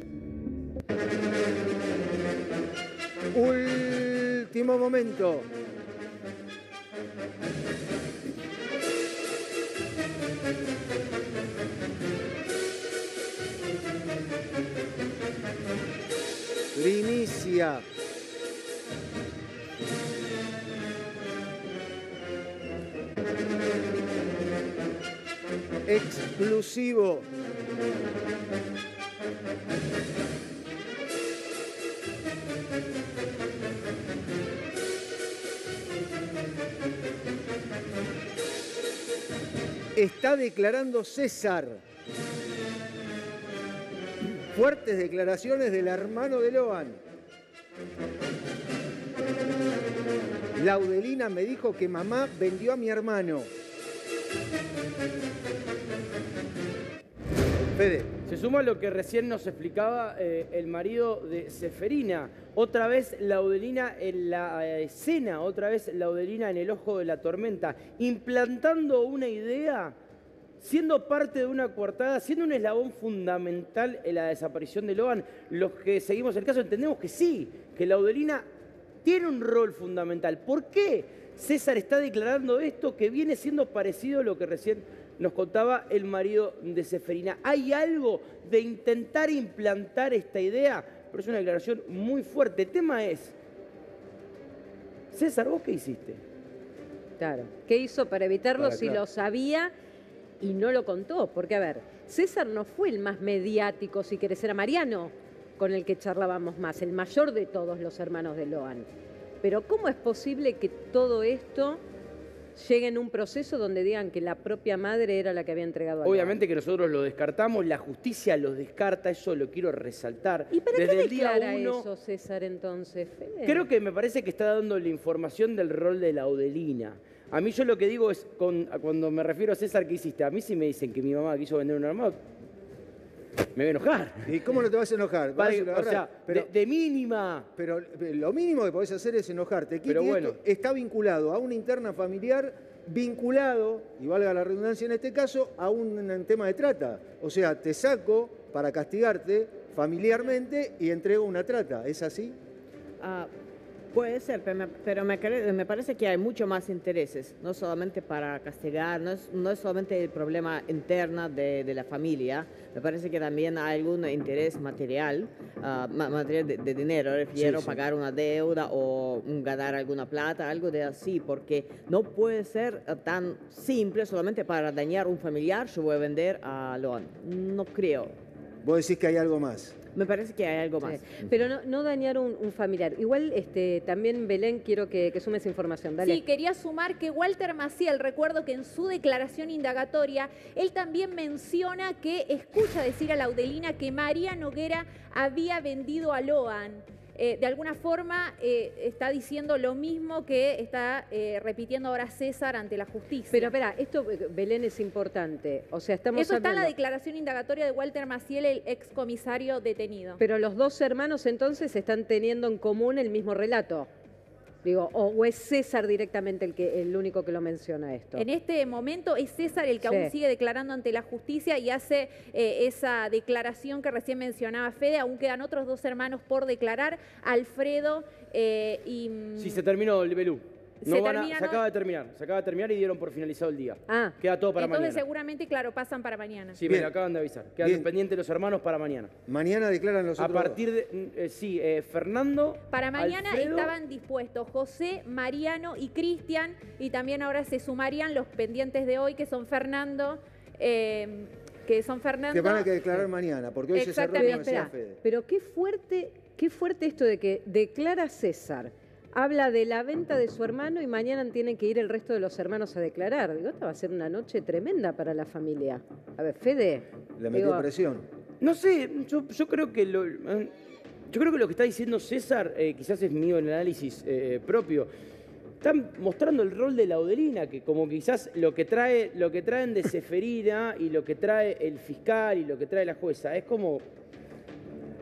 Último momento. Primicia. Exclusivo. Está declarando César fuertes declaraciones del hermano de Loan. Laudelina me dijo que mamá vendió a mi hermano. Se suma a lo que recién nos explicaba eh, el marido de Seferina. Otra vez Laudelina en la eh, escena, otra vez Laudelina en el ojo de la tormenta, implantando una idea siendo parte de una coartada, siendo un eslabón fundamental en la desaparición de Loan, los que seguimos el caso entendemos que sí, que Laudelina tiene un rol fundamental. ¿Por qué César está declarando esto que viene siendo parecido a lo que recién nos contaba el marido de Seferina? ¿Hay algo de intentar implantar esta idea? Pero es una declaración muy fuerte. El tema es, César, ¿vos qué hiciste? Claro, ¿qué hizo para evitarlo si lo sabía? y no lo contó, porque a ver, César no fue el más mediático, si querés, era Mariano con el que charlábamos más, el mayor de todos los hermanos de Loan. Pero ¿cómo es posible que todo esto llegue en un proceso donde digan que la propia madre era la que había entregado a Obviamente que nosotros lo descartamos, la justicia lo descarta, eso lo quiero resaltar. ¿Y para Desde qué el día eso, César, entonces? Creo que me parece que está dando la información del rol de la Odelina. A mí yo lo que digo es, cuando me refiero a César, ¿qué hiciste? A mí si me dicen que mi mamá quiso vender un armado, me voy a enojar. ¿Y cómo no te vas a enojar? o sea, de, mínima. Pero lo mínimo que podés hacer es enojarte. Pero bueno. está vinculado a una interna familiar, vinculado, y valga la redundancia en este caso, a un, un tema de trata. O sea, te saco para castigarte familiarmente y entrego una trata. ¿Es así? Ah, puede ser, pero, me, pero me cre- me parece que hay mucho más intereses, no solamente para castigar, no es, no es solamente el problema interno de, de la familia, me parece que también hay algún interés material, ma- material de, de dinero, refiero Sí, sí. pagar una deuda o ganar alguna plata, algo de así, porque no puede ser ah, tan simple solamente para dañar un familiar, yo voy a vender a Loan. No creo. Vos decís que hay algo más. Me parece que hay algo más. Sí, Pero no, no dañar un, un familiar. Igual este, también, Belén, quiero que, que sumes información. Dale. Sí, quería sumar que Walter Maciel, recuerdo que en su declaración indagatoria, él también menciona que escucha decir a Laudelina que María Noguera había vendido a Loan. Eh, de alguna forma eh, está diciendo lo mismo que está eh, repitiendo ahora César ante la justicia. Pero espera, esto, Belén, es importante. O sea, estamos Eso está en la declaración indagatoria de Walter Maciel, el excomisario detenido. Pero los dos hermanos entonces están teniendo en común el mismo relato. Digo, o, o es César directamente el, que, el único que lo menciona esto. En este momento es César el que Sí. aún sigue declarando ante la justicia y hace eh, esa declaración que recién mencionaba Fede. Aún quedan otros dos hermanos por declarar, Alfredo eh, y... mm, Sí, se terminó el Belú. No Se van a- termina, se ¿no? acaba de terminar. Se acaba de terminar y dieron por finalizado el día. Ah, Queda todo para Entonces mañana. seguramente, claro, pasan para mañana. Sí, me Bien. lo acaban de avisar. Quedan Bien. pendientes los hermanos para mañana. Mañana declaran los A otros dos. partir de. eh, sí, eh, Fernando. Para mañana Alfredo, estaban dispuestos José, Mariano y Cristian y también ahora se sumarían los pendientes de hoy que son Fernando, eh, que son Fernando. Que van a que declarar mañana, porque hoy se cerró, Espera, Fede. pero qué fuerte, qué fuerte esto de que declara César, habla de la venta de su hermano y mañana tienen que ir el resto de los hermanos a declarar. Digo, esta va a ser una noche tremenda para la familia. A ver, Fede. Le metió digo, presión. No sé, yo, yo creo que lo. Yo creo que lo que está diciendo César, eh, quizás es mío el análisis eh, propio, están mostrando el rol de Laudelina, que como quizás lo que trae, lo que traen de Seferina y lo que trae el fiscal y lo que trae la jueza, es como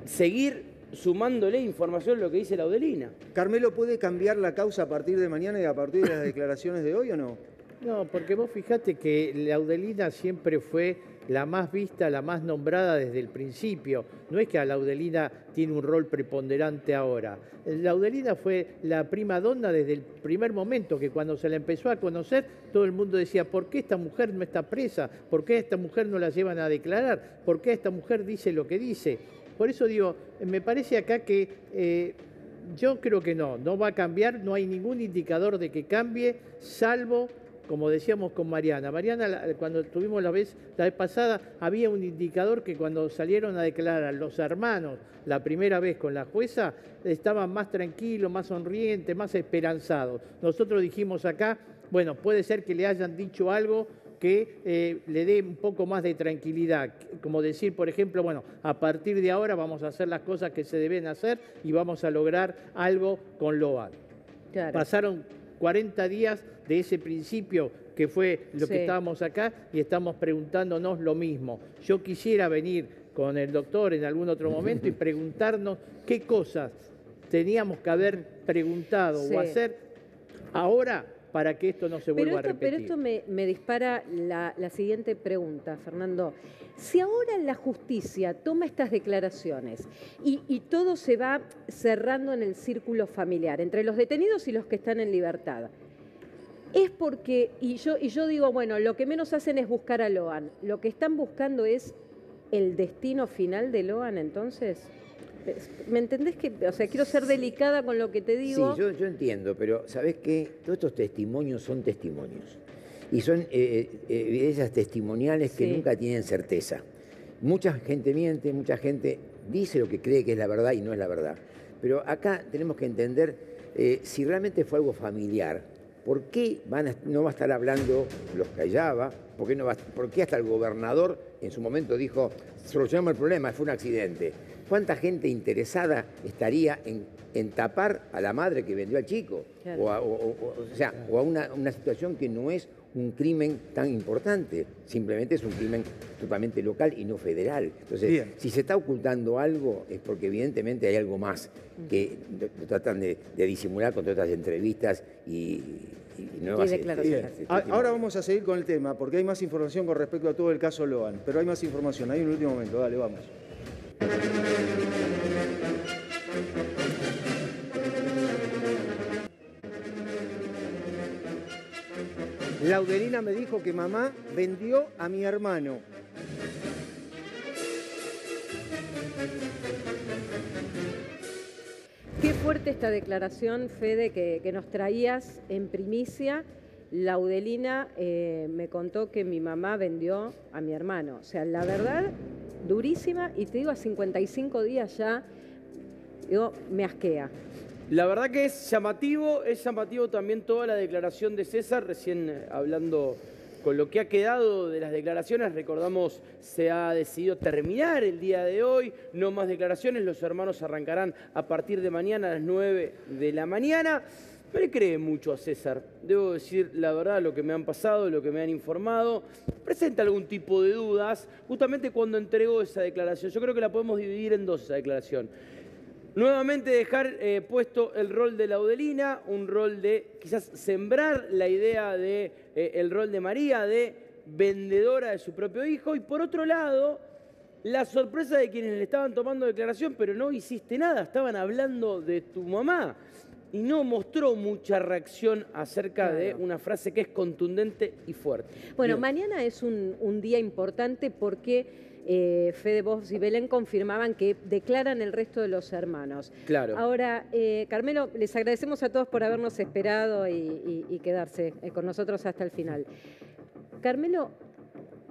seguir sumándole información a lo que dice Laudelina. ¿Carmelo puede cambiar la causa a partir de mañana y a partir de las declaraciones de hoy o no? No, porque vos fijate que Laudelina siempre fue la más vista, la más nombrada desde el principio. No es que a Laudelina tiene un rol preponderante ahora. Laudelina fue la prima donna desde el primer momento, que cuando se la empezó a conocer, todo el mundo decía, ¿por qué esta mujer no está presa? ¿Por qué a esta mujer no la llevan a declarar? ¿Por qué esta mujer dice lo que dice? Por eso digo, me parece acá que eh, yo creo que no, no va a cambiar, no hay ningún indicador de que cambie, salvo, como decíamos con Mariana. Mariana, cuando tuvimos la vez, la vez pasada, había un indicador que cuando salieron a declarar los hermanos la primera vez con la jueza, estaban más tranquilos, más sonrientes, más esperanzados. Nosotros dijimos acá, bueno, puede ser que le hayan dicho algo que eh, le dé un poco más de tranquilidad, como decir, por ejemplo, bueno, a partir de ahora vamos a hacer las cosas que se deben hacer y vamos a lograr algo con Loan. claro. Pasaron 40 días de ese principio que fue lo Sí. que estábamos acá y estamos preguntándonos lo mismo. Yo quisiera venir con el doctor en algún otro momento y preguntarnos qué cosas teníamos que haber preguntado Sí. o hacer ahora para que esto no se vuelva esto, a repetir. pero esto me, me dispara la, la siguiente pregunta, Fernando. Si ahora la justicia toma estas declaraciones y, y todo se va cerrando en el círculo familiar, entre los detenidos y los que están en libertad, es porque, y yo, y yo digo, bueno, lo que menos hacen es buscar a Loan, lo que están buscando es el destino final de Loan, entonces. ¿Me entendés que, o sea, quiero ser delicada con lo que te digo? Sí, yo, yo entiendo, pero ¿sabes qué? Todos estos testimonios son testimonios. Y son eh, eh, evidencias testimoniales que Sí. nunca tienen certeza. Mucha gente miente, mucha gente dice lo que cree que es la verdad y no es la verdad. Pero acá tenemos que entender eh, si realmente fue algo familiar. ¿Por qué van a- no va a estar hablando los callaba? ¿Por qué, no va, ¿Por qué hasta el gobernador en su momento dijo, solucionamos el problema, fue un accidente? ¿Cuánta gente interesada estaría en, en tapar a la madre que vendió al chico? Claro. O a, o- o- o sea, o a una, una situación que no es un crimen tan importante, simplemente es un crimen totalmente local y no federal. Entonces, Bien. si se está ocultando algo es porque evidentemente hay algo más que tratan de, de disimular con todas estas entrevistas y, y nuevas Y declaraciones. este, testimonios. Ahora vamos a seguir con el tema, porque hay más información con respecto a todo el caso Loan. Pero hay más información, hay un último momento, dale, vamos. Laudelina me dijo que mamá vendió a mi hermano. Qué fuerte esta declaración, Fede, que, que nos traías en primicia. Laudelina eh, me contó que mi mamá vendió a mi hermano. O sea, la verdad, durísima, y te digo, a 55 días ya, digo, me asquea. La verdad que es llamativo, es llamativo también toda la declaración de César, recién eh, hablando con lo que ha quedado de las declaraciones, recordamos, se ha decidido terminar el día de hoy, no más declaraciones, los hermanos arrancarán a partir de mañana a las 9 de la mañana. Le cree mucho a César, debo decir la verdad, lo que me han pasado, lo que me han informado, presenta algún tipo de dudas, justamente cuando entregó esa declaración. Yo creo que la podemos dividir en dos esa declaración. Nuevamente dejar eh, puesto el rol de Laudelina, un rol de quizás sembrar la idea de eh, rol de María de vendedora de su propio hijo y por otro lado la sorpresa de quienes le estaban tomando declaración, pero no hiciste nada, estaban hablando de tu mamá y no mostró mucha reacción acerca de una frase que es contundente y fuerte. Bueno, Bien. mañana es un, un día importante porque eh, Fede Vos y Belén confirmaban que declaran el resto de los hermanos. Claro. Ahora, eh, Carmelo, les agradecemos a todos por habernos esperado y, y- y quedarse eh, con nosotros hasta el final. Carmelo,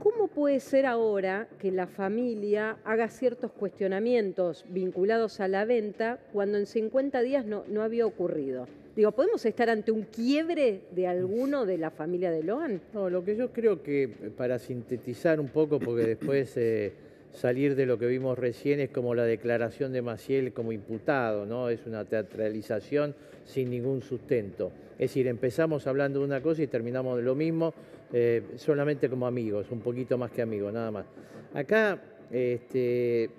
¿cómo puede ser ahora que la familia haga ciertos cuestionamientos vinculados a la venta cuando en 50 días no, no había ocurrido? Digo, ¿podemos estar ante un quiebre de alguno de la familia de Loan? No, lo que yo creo que, para sintetizar un poco, porque después eh, salir de lo que vimos recién es como la declaración de Maciel como imputado, ¿no? Es una teatralización sin ningún sustento. Es decir, empezamos hablando de una cosa y terminamos de lo mismo, eh, solamente como amigos, un poquito más que amigos, nada más. Acá este,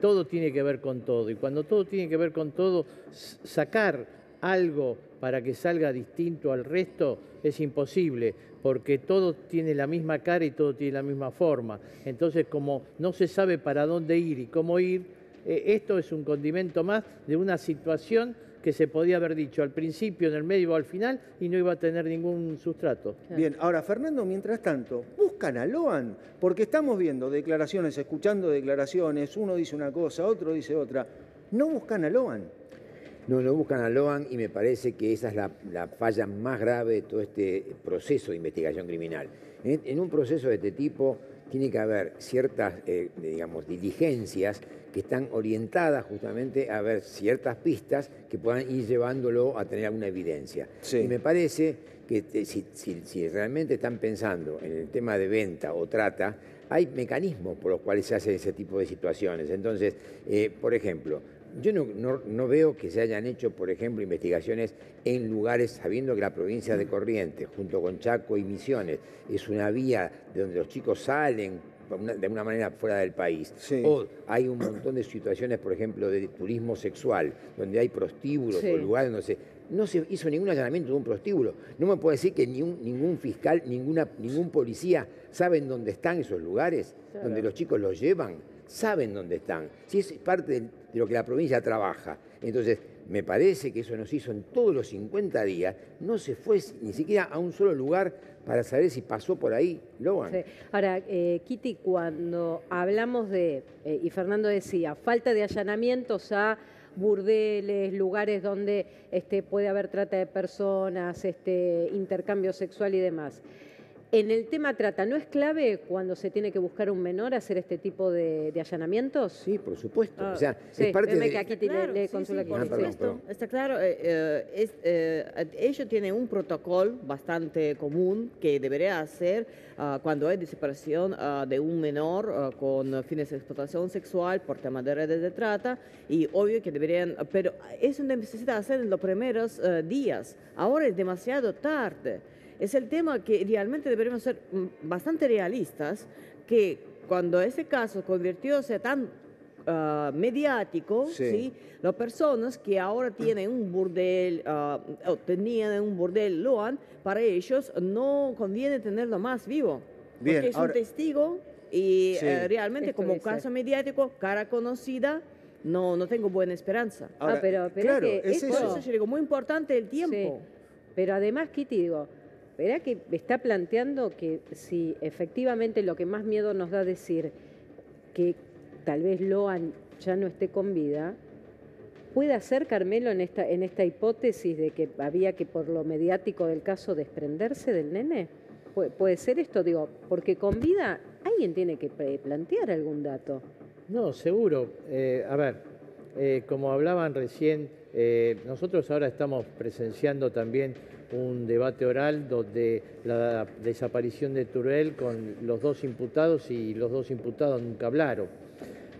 todo tiene que ver con todo, y cuando todo tiene que ver con todo, sacar algo para que salga distinto al resto es imposible, porque todo tiene la misma cara y todo tiene la misma forma. Entonces, como no se sabe para dónde ir y cómo ir, eh, esto es un condimento más de una situación que se podía haber dicho al principio, en el medio o al final y no iba a tener ningún sustrato. Bien, ahora Fernando, mientras tanto, buscan a Loan, porque estamos viendo declaraciones, escuchando declaraciones, uno dice una cosa, otro dice otra. No buscan a Loan. No, no buscan a Loan y me parece que esa es la, la falla más grave de todo este proceso de investigación criminal. En, en un proceso de este tipo tiene que haber ciertas, eh, digamos, diligencias que están orientadas justamente a ver ciertas pistas que puedan ir llevándolo a tener alguna evidencia. Y me parece que si, si- si realmente están pensando en el tema de venta o trata, hay mecanismos por los cuales se hacen ese tipo de situaciones. Entonces, eh, por ejemplo, yo no, no- no veo que se hayan hecho, por ejemplo, investigaciones en lugares, sabiendo que la provincia de Corrientes, junto con Chaco y Misiones, es una vía de donde los chicos salen de una manera fuera del país. O hay un montón de situaciones, por ejemplo, de turismo sexual, donde hay prostíbulos Sí. o lugares donde se... No se hizo ningún allanamiento de un prostíbulo. No me puede decir que ni un- ningún fiscal, ninguna, ningún policía saben dónde están esos lugares, Claro. donde los chicos los llevan, saben dónde están. Si es parte de lo que la provincia trabaja. Entonces, me parece que eso nos hizo en todos los 50 días, no se fue ni siquiera a un solo lugar para saber si pasó por ahí Logan. Ahora, eh, Kitty, cuando hablamos de, eh, y Fernando decía, falta de allanamientos a burdeles, lugares donde este, puede haber trata de personas, este, intercambio sexual y demás. En el tema trata, ¿no es clave cuando se tiene que buscar un menor hacer este tipo de, de allanamientos? Sí, por supuesto. O sea, sí, es parte de- que aquí te le, Claro, le sí, consulta sí, aquí. por supuesto. Está claro, eh, eh, es, eh, ellos tienen un protocolo bastante común que debería hacer ah, cuando hay desaparición ah, de un menor ah, con fines de explotación sexual por temas de redes de trata y obvio que deberían, pero eso necesita hacer en los primeros eh, días. Ahora es demasiado tarde. Es el tema que realmente deberíamos ser mm, bastante realistas, que cuando ese caso convirtióse tan ah, mediático, Sí. ¿sí? las personas que ahora tienen un burdel ah, o tenían un burdel Loan, para ellos no conviene tenerlo más vivo. Bien, porque es ahora- un testigo y Sí. eh, realmente Esto como caso mediático, cara conocida, no, no tengo buena esperanza. Ahora, ah, pero, pero claro, que es esto- Por eso. eso yo digo, muy importante el tiempo. Sí. Pero además, Kitty, digo, verá que está planteando que si efectivamente lo que más miedo nos da decir que tal vez Loan ya no esté con vida, ¿puede hacer Carmelo en esta, en esta hipótesis de que había que por lo mediático del caso desprenderse del nene? ¿Puede, ser esto? Digo, porque con vida alguien tiene que plantear algún dato. No, seguro. Eh, a ver, eh, como hablaban recién, eh, nosotros ahora estamos presenciando también un debate oral donde la desaparición de Turel con los dos imputados y los dos imputados nunca hablaron.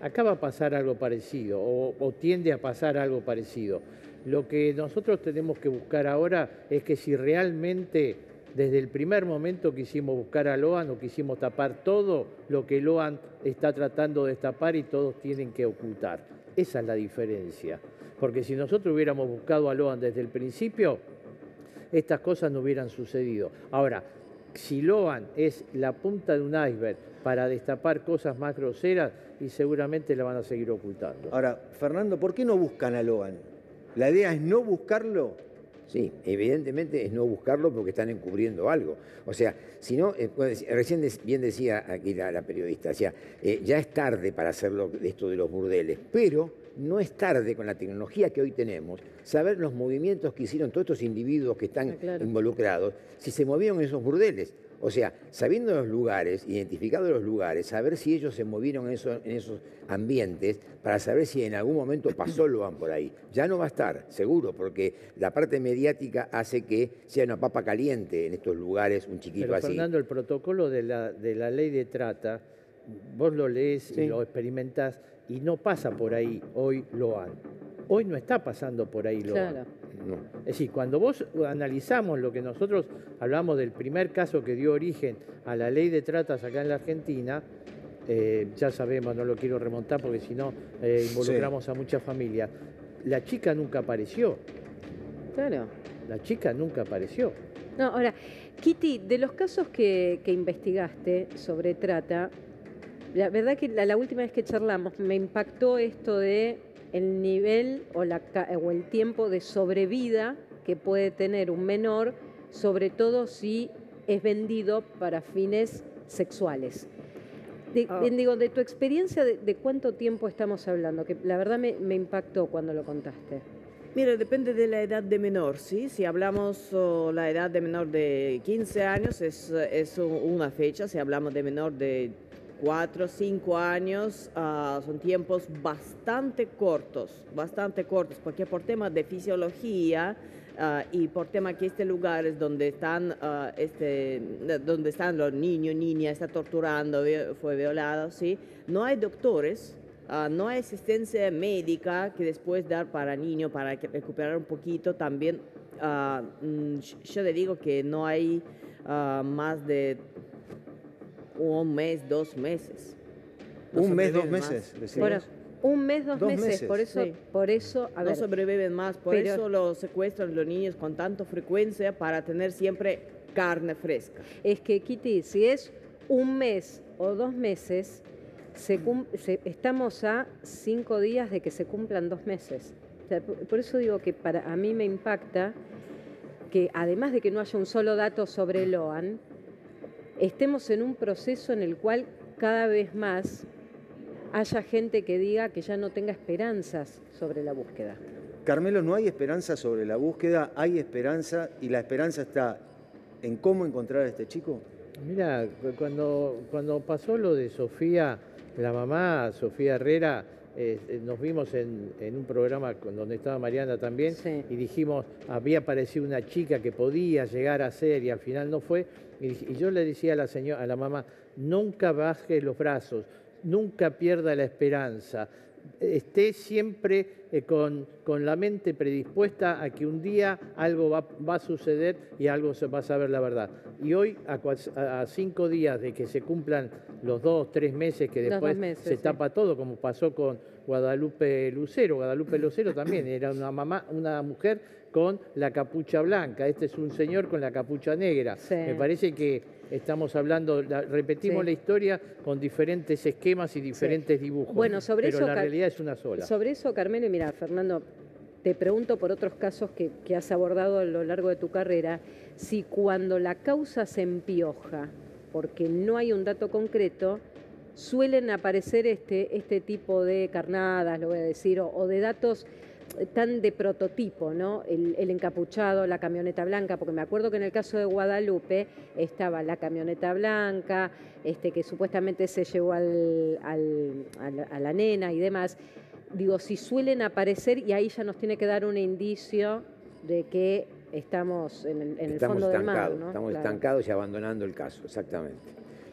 Acá va a pasar algo parecido o, o tiende a pasar algo parecido. Lo que nosotros tenemos que buscar ahora es que si realmente desde el primer momento quisimos buscar a Loan o quisimos tapar todo lo que Loan está tratando de destapar y todos tienen que ocultar. Esa es la diferencia. Porque si nosotros hubiéramos buscado a Loan desde el principio, estas cosas no hubieran sucedido. Ahora, si Loan es la punta de un iceberg para destapar cosas más groseras, y seguramente la van a seguir ocultando. Ahora, Fernando, ¿por qué no buscan a Loan? La idea es no buscarlo. Sí, evidentemente es no buscarlo porque están encubriendo algo. O sea, si no, eh, recién bien decía aquí la, la periodista, o sea, eh, ya es tarde para hacerlo de esto de los burdeles, pero no es tarde con la tecnología que hoy tenemos, saber los movimientos que hicieron todos estos individuos que están Ah, claro. involucrados, si se movieron en esos burdeles. O sea, sabiendo los lugares, identificados los lugares, saber si ellos se movieron en, esos- en esos ambientes para saber si en algún momento pasó lo van por ahí. Ya no va a estar, seguro, porque la parte mediática hace que sea una papa caliente en estos lugares, un chiquito Pero así. Fernando, el protocolo de la, de la ley de trata, vos lo lees Sí. y lo experimentás y no pasa por ahí hoy Loan. Hoy no está pasando por ahí Loan. Claro. No. Es decir, cuando vos analizamos lo que nosotros hablamos del primer caso que dio origen a la ley de tratas acá en la Argentina, eh, ya sabemos, no lo quiero remontar porque si no eh, involucramos a muchas familias, la chica nunca apareció, Claro. la chica nunca apareció. No, ahora, Kitty, de los casos que, que investigaste sobre trata, la verdad que la, la última vez que charlamos me impactó esto de el nivel o, la, ca- o el tiempo de sobrevida que puede tener un menor, sobre todo si es vendido para fines sexuales. De, Ah. digo, de tu experiencia, de, de cuánto tiempo estamos hablando? Que la verdad me, me impactó cuando lo contaste. Mira, depende de la edad de menor, ¿sí? Si hablamos oh, la edad de menor de 15 años, es, una fecha. Si hablamos de menor de 4, 5 años, ah, son tiempos bastante cortos, bastante cortos, porque por temas de fisiología ah, y por tema que este lugar es donde están, ah, este, donde están los niños, niñas, está torturando, fue violado, ¿sí? No hay doctores no hay asistencia médica que después dar para niño para recuperar un poquito. También mm, yo le digo que no hay más de un mes, dos meses. No Un mes, dos meses, decimos. Un mes, dos, Dos meses, meses. por eso, Sí. por eso, a no ver, sobreviven más, por pero- eso los secuestran los niños con tanta frecuencia para tener siempre carne fresca. es que Kitty, si es un mes o dos meses, se cum- se- estamos a cinco días de que se cumplan dos meses. O sea, por, por eso digo que para a mí me impacta que además de que no haya un solo dato sobre Loan, estemos en un proceso en el cual cada vez más haya gente que diga que ya no tenga esperanzas sobre la búsqueda. Carmelo, no hay esperanza sobre la búsqueda, hay esperanza y la esperanza está en cómo encontrar a este chico. Mira, cu- cuando, cuando pasó lo de Sofía, la mamá, Sofía Herrera, eh, eh, nos vimos en, en un programa con- donde estaba Mariana también Sí. y dijimos, había aparecido una chica que podía llegar a ser y al final no fue. Y, yo le decía a la, señora, a la mamá, nunca baje los brazos, nunca pierda la esperanza, esté siempre eh, con, con la mente predispuesta a que un día algo va, va a suceder y algo se va a saber la verdad. Y hoy, a, cinco días de que se cumplan los dos, tres meses que después meses, se sí. tapa todo, como pasó con Guadalupe Lucero. Guadalupe Lucero también era una mamá, una mujer con la capucha blanca. Este es un señor con la capucha negra. Sí. Me parece que estamos hablando, la- repetimos Sí. la historia con diferentes esquemas y diferentes dibujos. Bueno, sobre pero eso, la realidad es una sola. Sobre eso, Carmelo, y mira, Fernando, te pregunto por otros casos que, que has abordado a lo largo de tu carrera, si cuando la causa se empioja, porque no hay un dato concreto, suelen aparecer este, este tipo de carnadas, lo voy a decir, o, o de datos tan de prototipo, ¿no? El, el encapuchado, la camioneta blanca, porque me acuerdo que en el caso de Guadalupe estaba la camioneta blanca, este, que supuestamente se llevó al- al- a, la, a la nena y demás. Digo, si suelen aparecer y ahí ya nos tiene que dar un indicio de que estamos en el, en el estamos fondo del mar, estamos Claro. estancados y abandonando el caso, exactamente.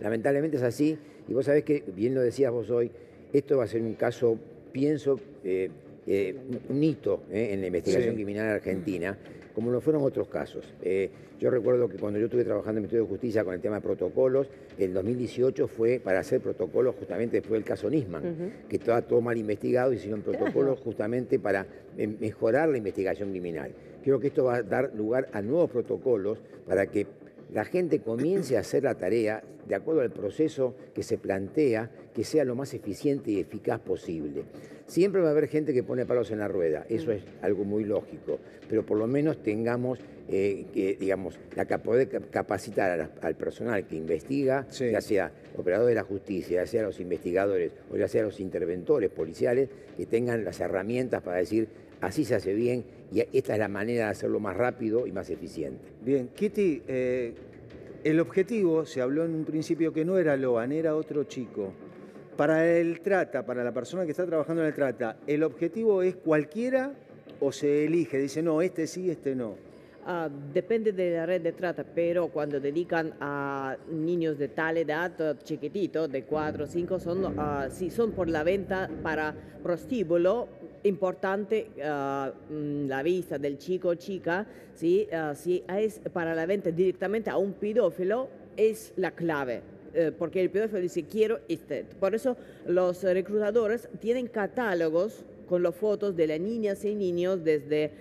Lamentablemente es así, y vos sabés que, bien lo decías vos hoy, esto va a ser un caso, pienso, eh, eh, un hito eh, en la investigación Sí. criminal argentina, como lo fueron otros casos. Eh, yo recuerdo que cuando yo estuve trabajando en el Ministerio de Justicia con el tema de protocolos, el 2018 fue para hacer protocolos justamente después del caso Nisman, que estaba todo mal investigado y hicieron protocolos justamente para mejorar la investigación criminal. Creo que esto va a dar lugar a nuevos protocolos para que la gente comience a hacer la tarea de acuerdo al proceso que se plantea, que sea lo más eficiente y eficaz posible. Siempre va a haber gente que pone palos en la rueda, eso es algo muy lógico, pero por lo menos tengamos eh, que, digamos, la poder cap- capacitar la- al personal que investiga, Sí. ya sea operador de la justicia, ya sea los investigadores o ya sea los interventores policiales, que tengan las herramientas para decir, así se hace bien y esta es la manera de hacerlo más rápido y más eficiente. Bien, Kitty, eh, el objetivo, se habló en un principio que no era Loan, era otro chico. Para el trata, para la persona que está trabajando en el trata, ¿el objetivo es cualquiera o se elige? Dice, no, este sí, este no. Ah, depende de la red de trata, pero cuando dedican a niños de tal edad, chiquititos, de 4 o 5, son, ah, si son por la venta para prostíbulo, importante ah, mm, la vista del chico o chica, ¿sí? Si es para la venta directamente a un pedófilo, es la clave. Eh, porque el pedófilo dice, quiero este. Por eso los reclutadores tienen catálogos con las fotos de las niñas y niños desde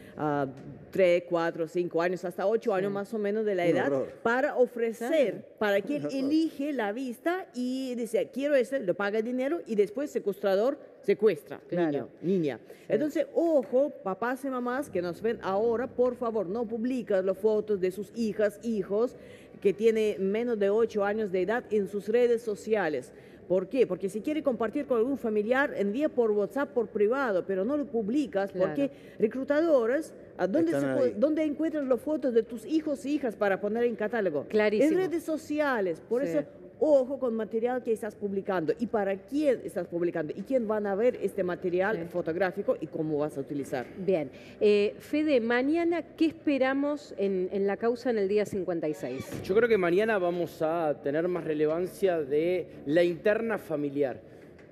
3, 4, 5 años hasta 8 años más o menos de la Un edad horror. para ofrecer, Claro. para quien elige la vista y dice, quiero este, lo paga dinero y después secuestrador secuestra, Claro. niño, niña. Entonces, ojo, papás y mamás que nos ven ahora, por favor, no publiquen las fotos de sus hijas, hijos que tienen menos de 8 años de edad en sus redes sociales. ¿Por qué? Porque si quiere compartir con algún familiar, envía por WhatsApp, por privado, pero no lo publicas, Claro. porque reclutadores, ¿a dónde, se dónde encuentran las fotos de tus hijos e hijas para poner en catálogo? Clarísimo. En redes sociales. Por Sí. eso, ojo con material que estás publicando y para quién estás publicando y quién van a ver este material Sí. fotográfico y cómo vas a utilizar. Bien. Eh, Fede, mañana, ¿qué esperamos en, en la causa en el día 56? Yo creo que mañana vamos a tener más relevancia de la interna familiar.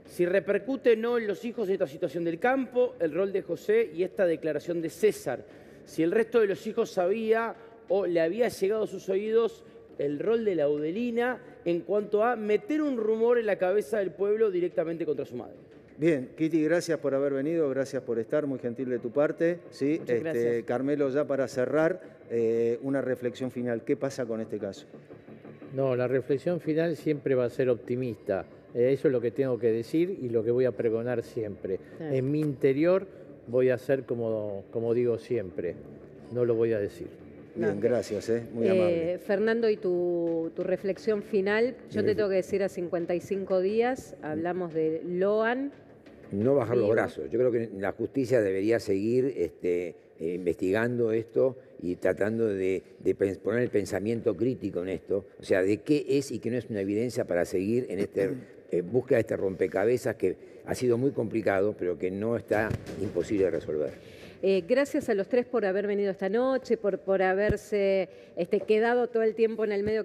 Si repercute o no en los hijos esta situación del campo, el rol de José y esta declaración de César. Si el resto de los hijos sabía o le había llegado a sus oídos el rol de la Audelina en cuanto a meter un rumor en la cabeza del pueblo directamente contra su madre. Bien, Kitty, gracias por haber venido, gracias por estar, muy gentil de tu parte. ¿sí? Muchas gracias. Carmelo, ya para cerrar, eh, una reflexión final. ¿Qué pasa con este caso? No, la reflexión final siempre va a ser optimista. Eh, Eso es lo que tengo que decir y lo que voy a pregonar siempre. En mi interior voy a ser como, como digo siempre, no lo voy a decir. Bien, gracias, ¿eh? muy Eh, amable. Fernando, y tu, tu reflexión final, yo te tengo que decir a 55 días, hablamos de Loan, No bajar los brazos. Yo creo que la justicia debería seguir este, eh, investigando esto y tratando de, poner el pensamiento crítico en esto. O sea, de qué es y qué no es una evidencia para seguir en este eh, búsqueda de este rompecabezas que ha sido muy complicado, pero que no está imposible de resolver. Eh, gracias a los tres por haber venido esta noche, por, por haberse este, quedado todo el tiempo en el medio. que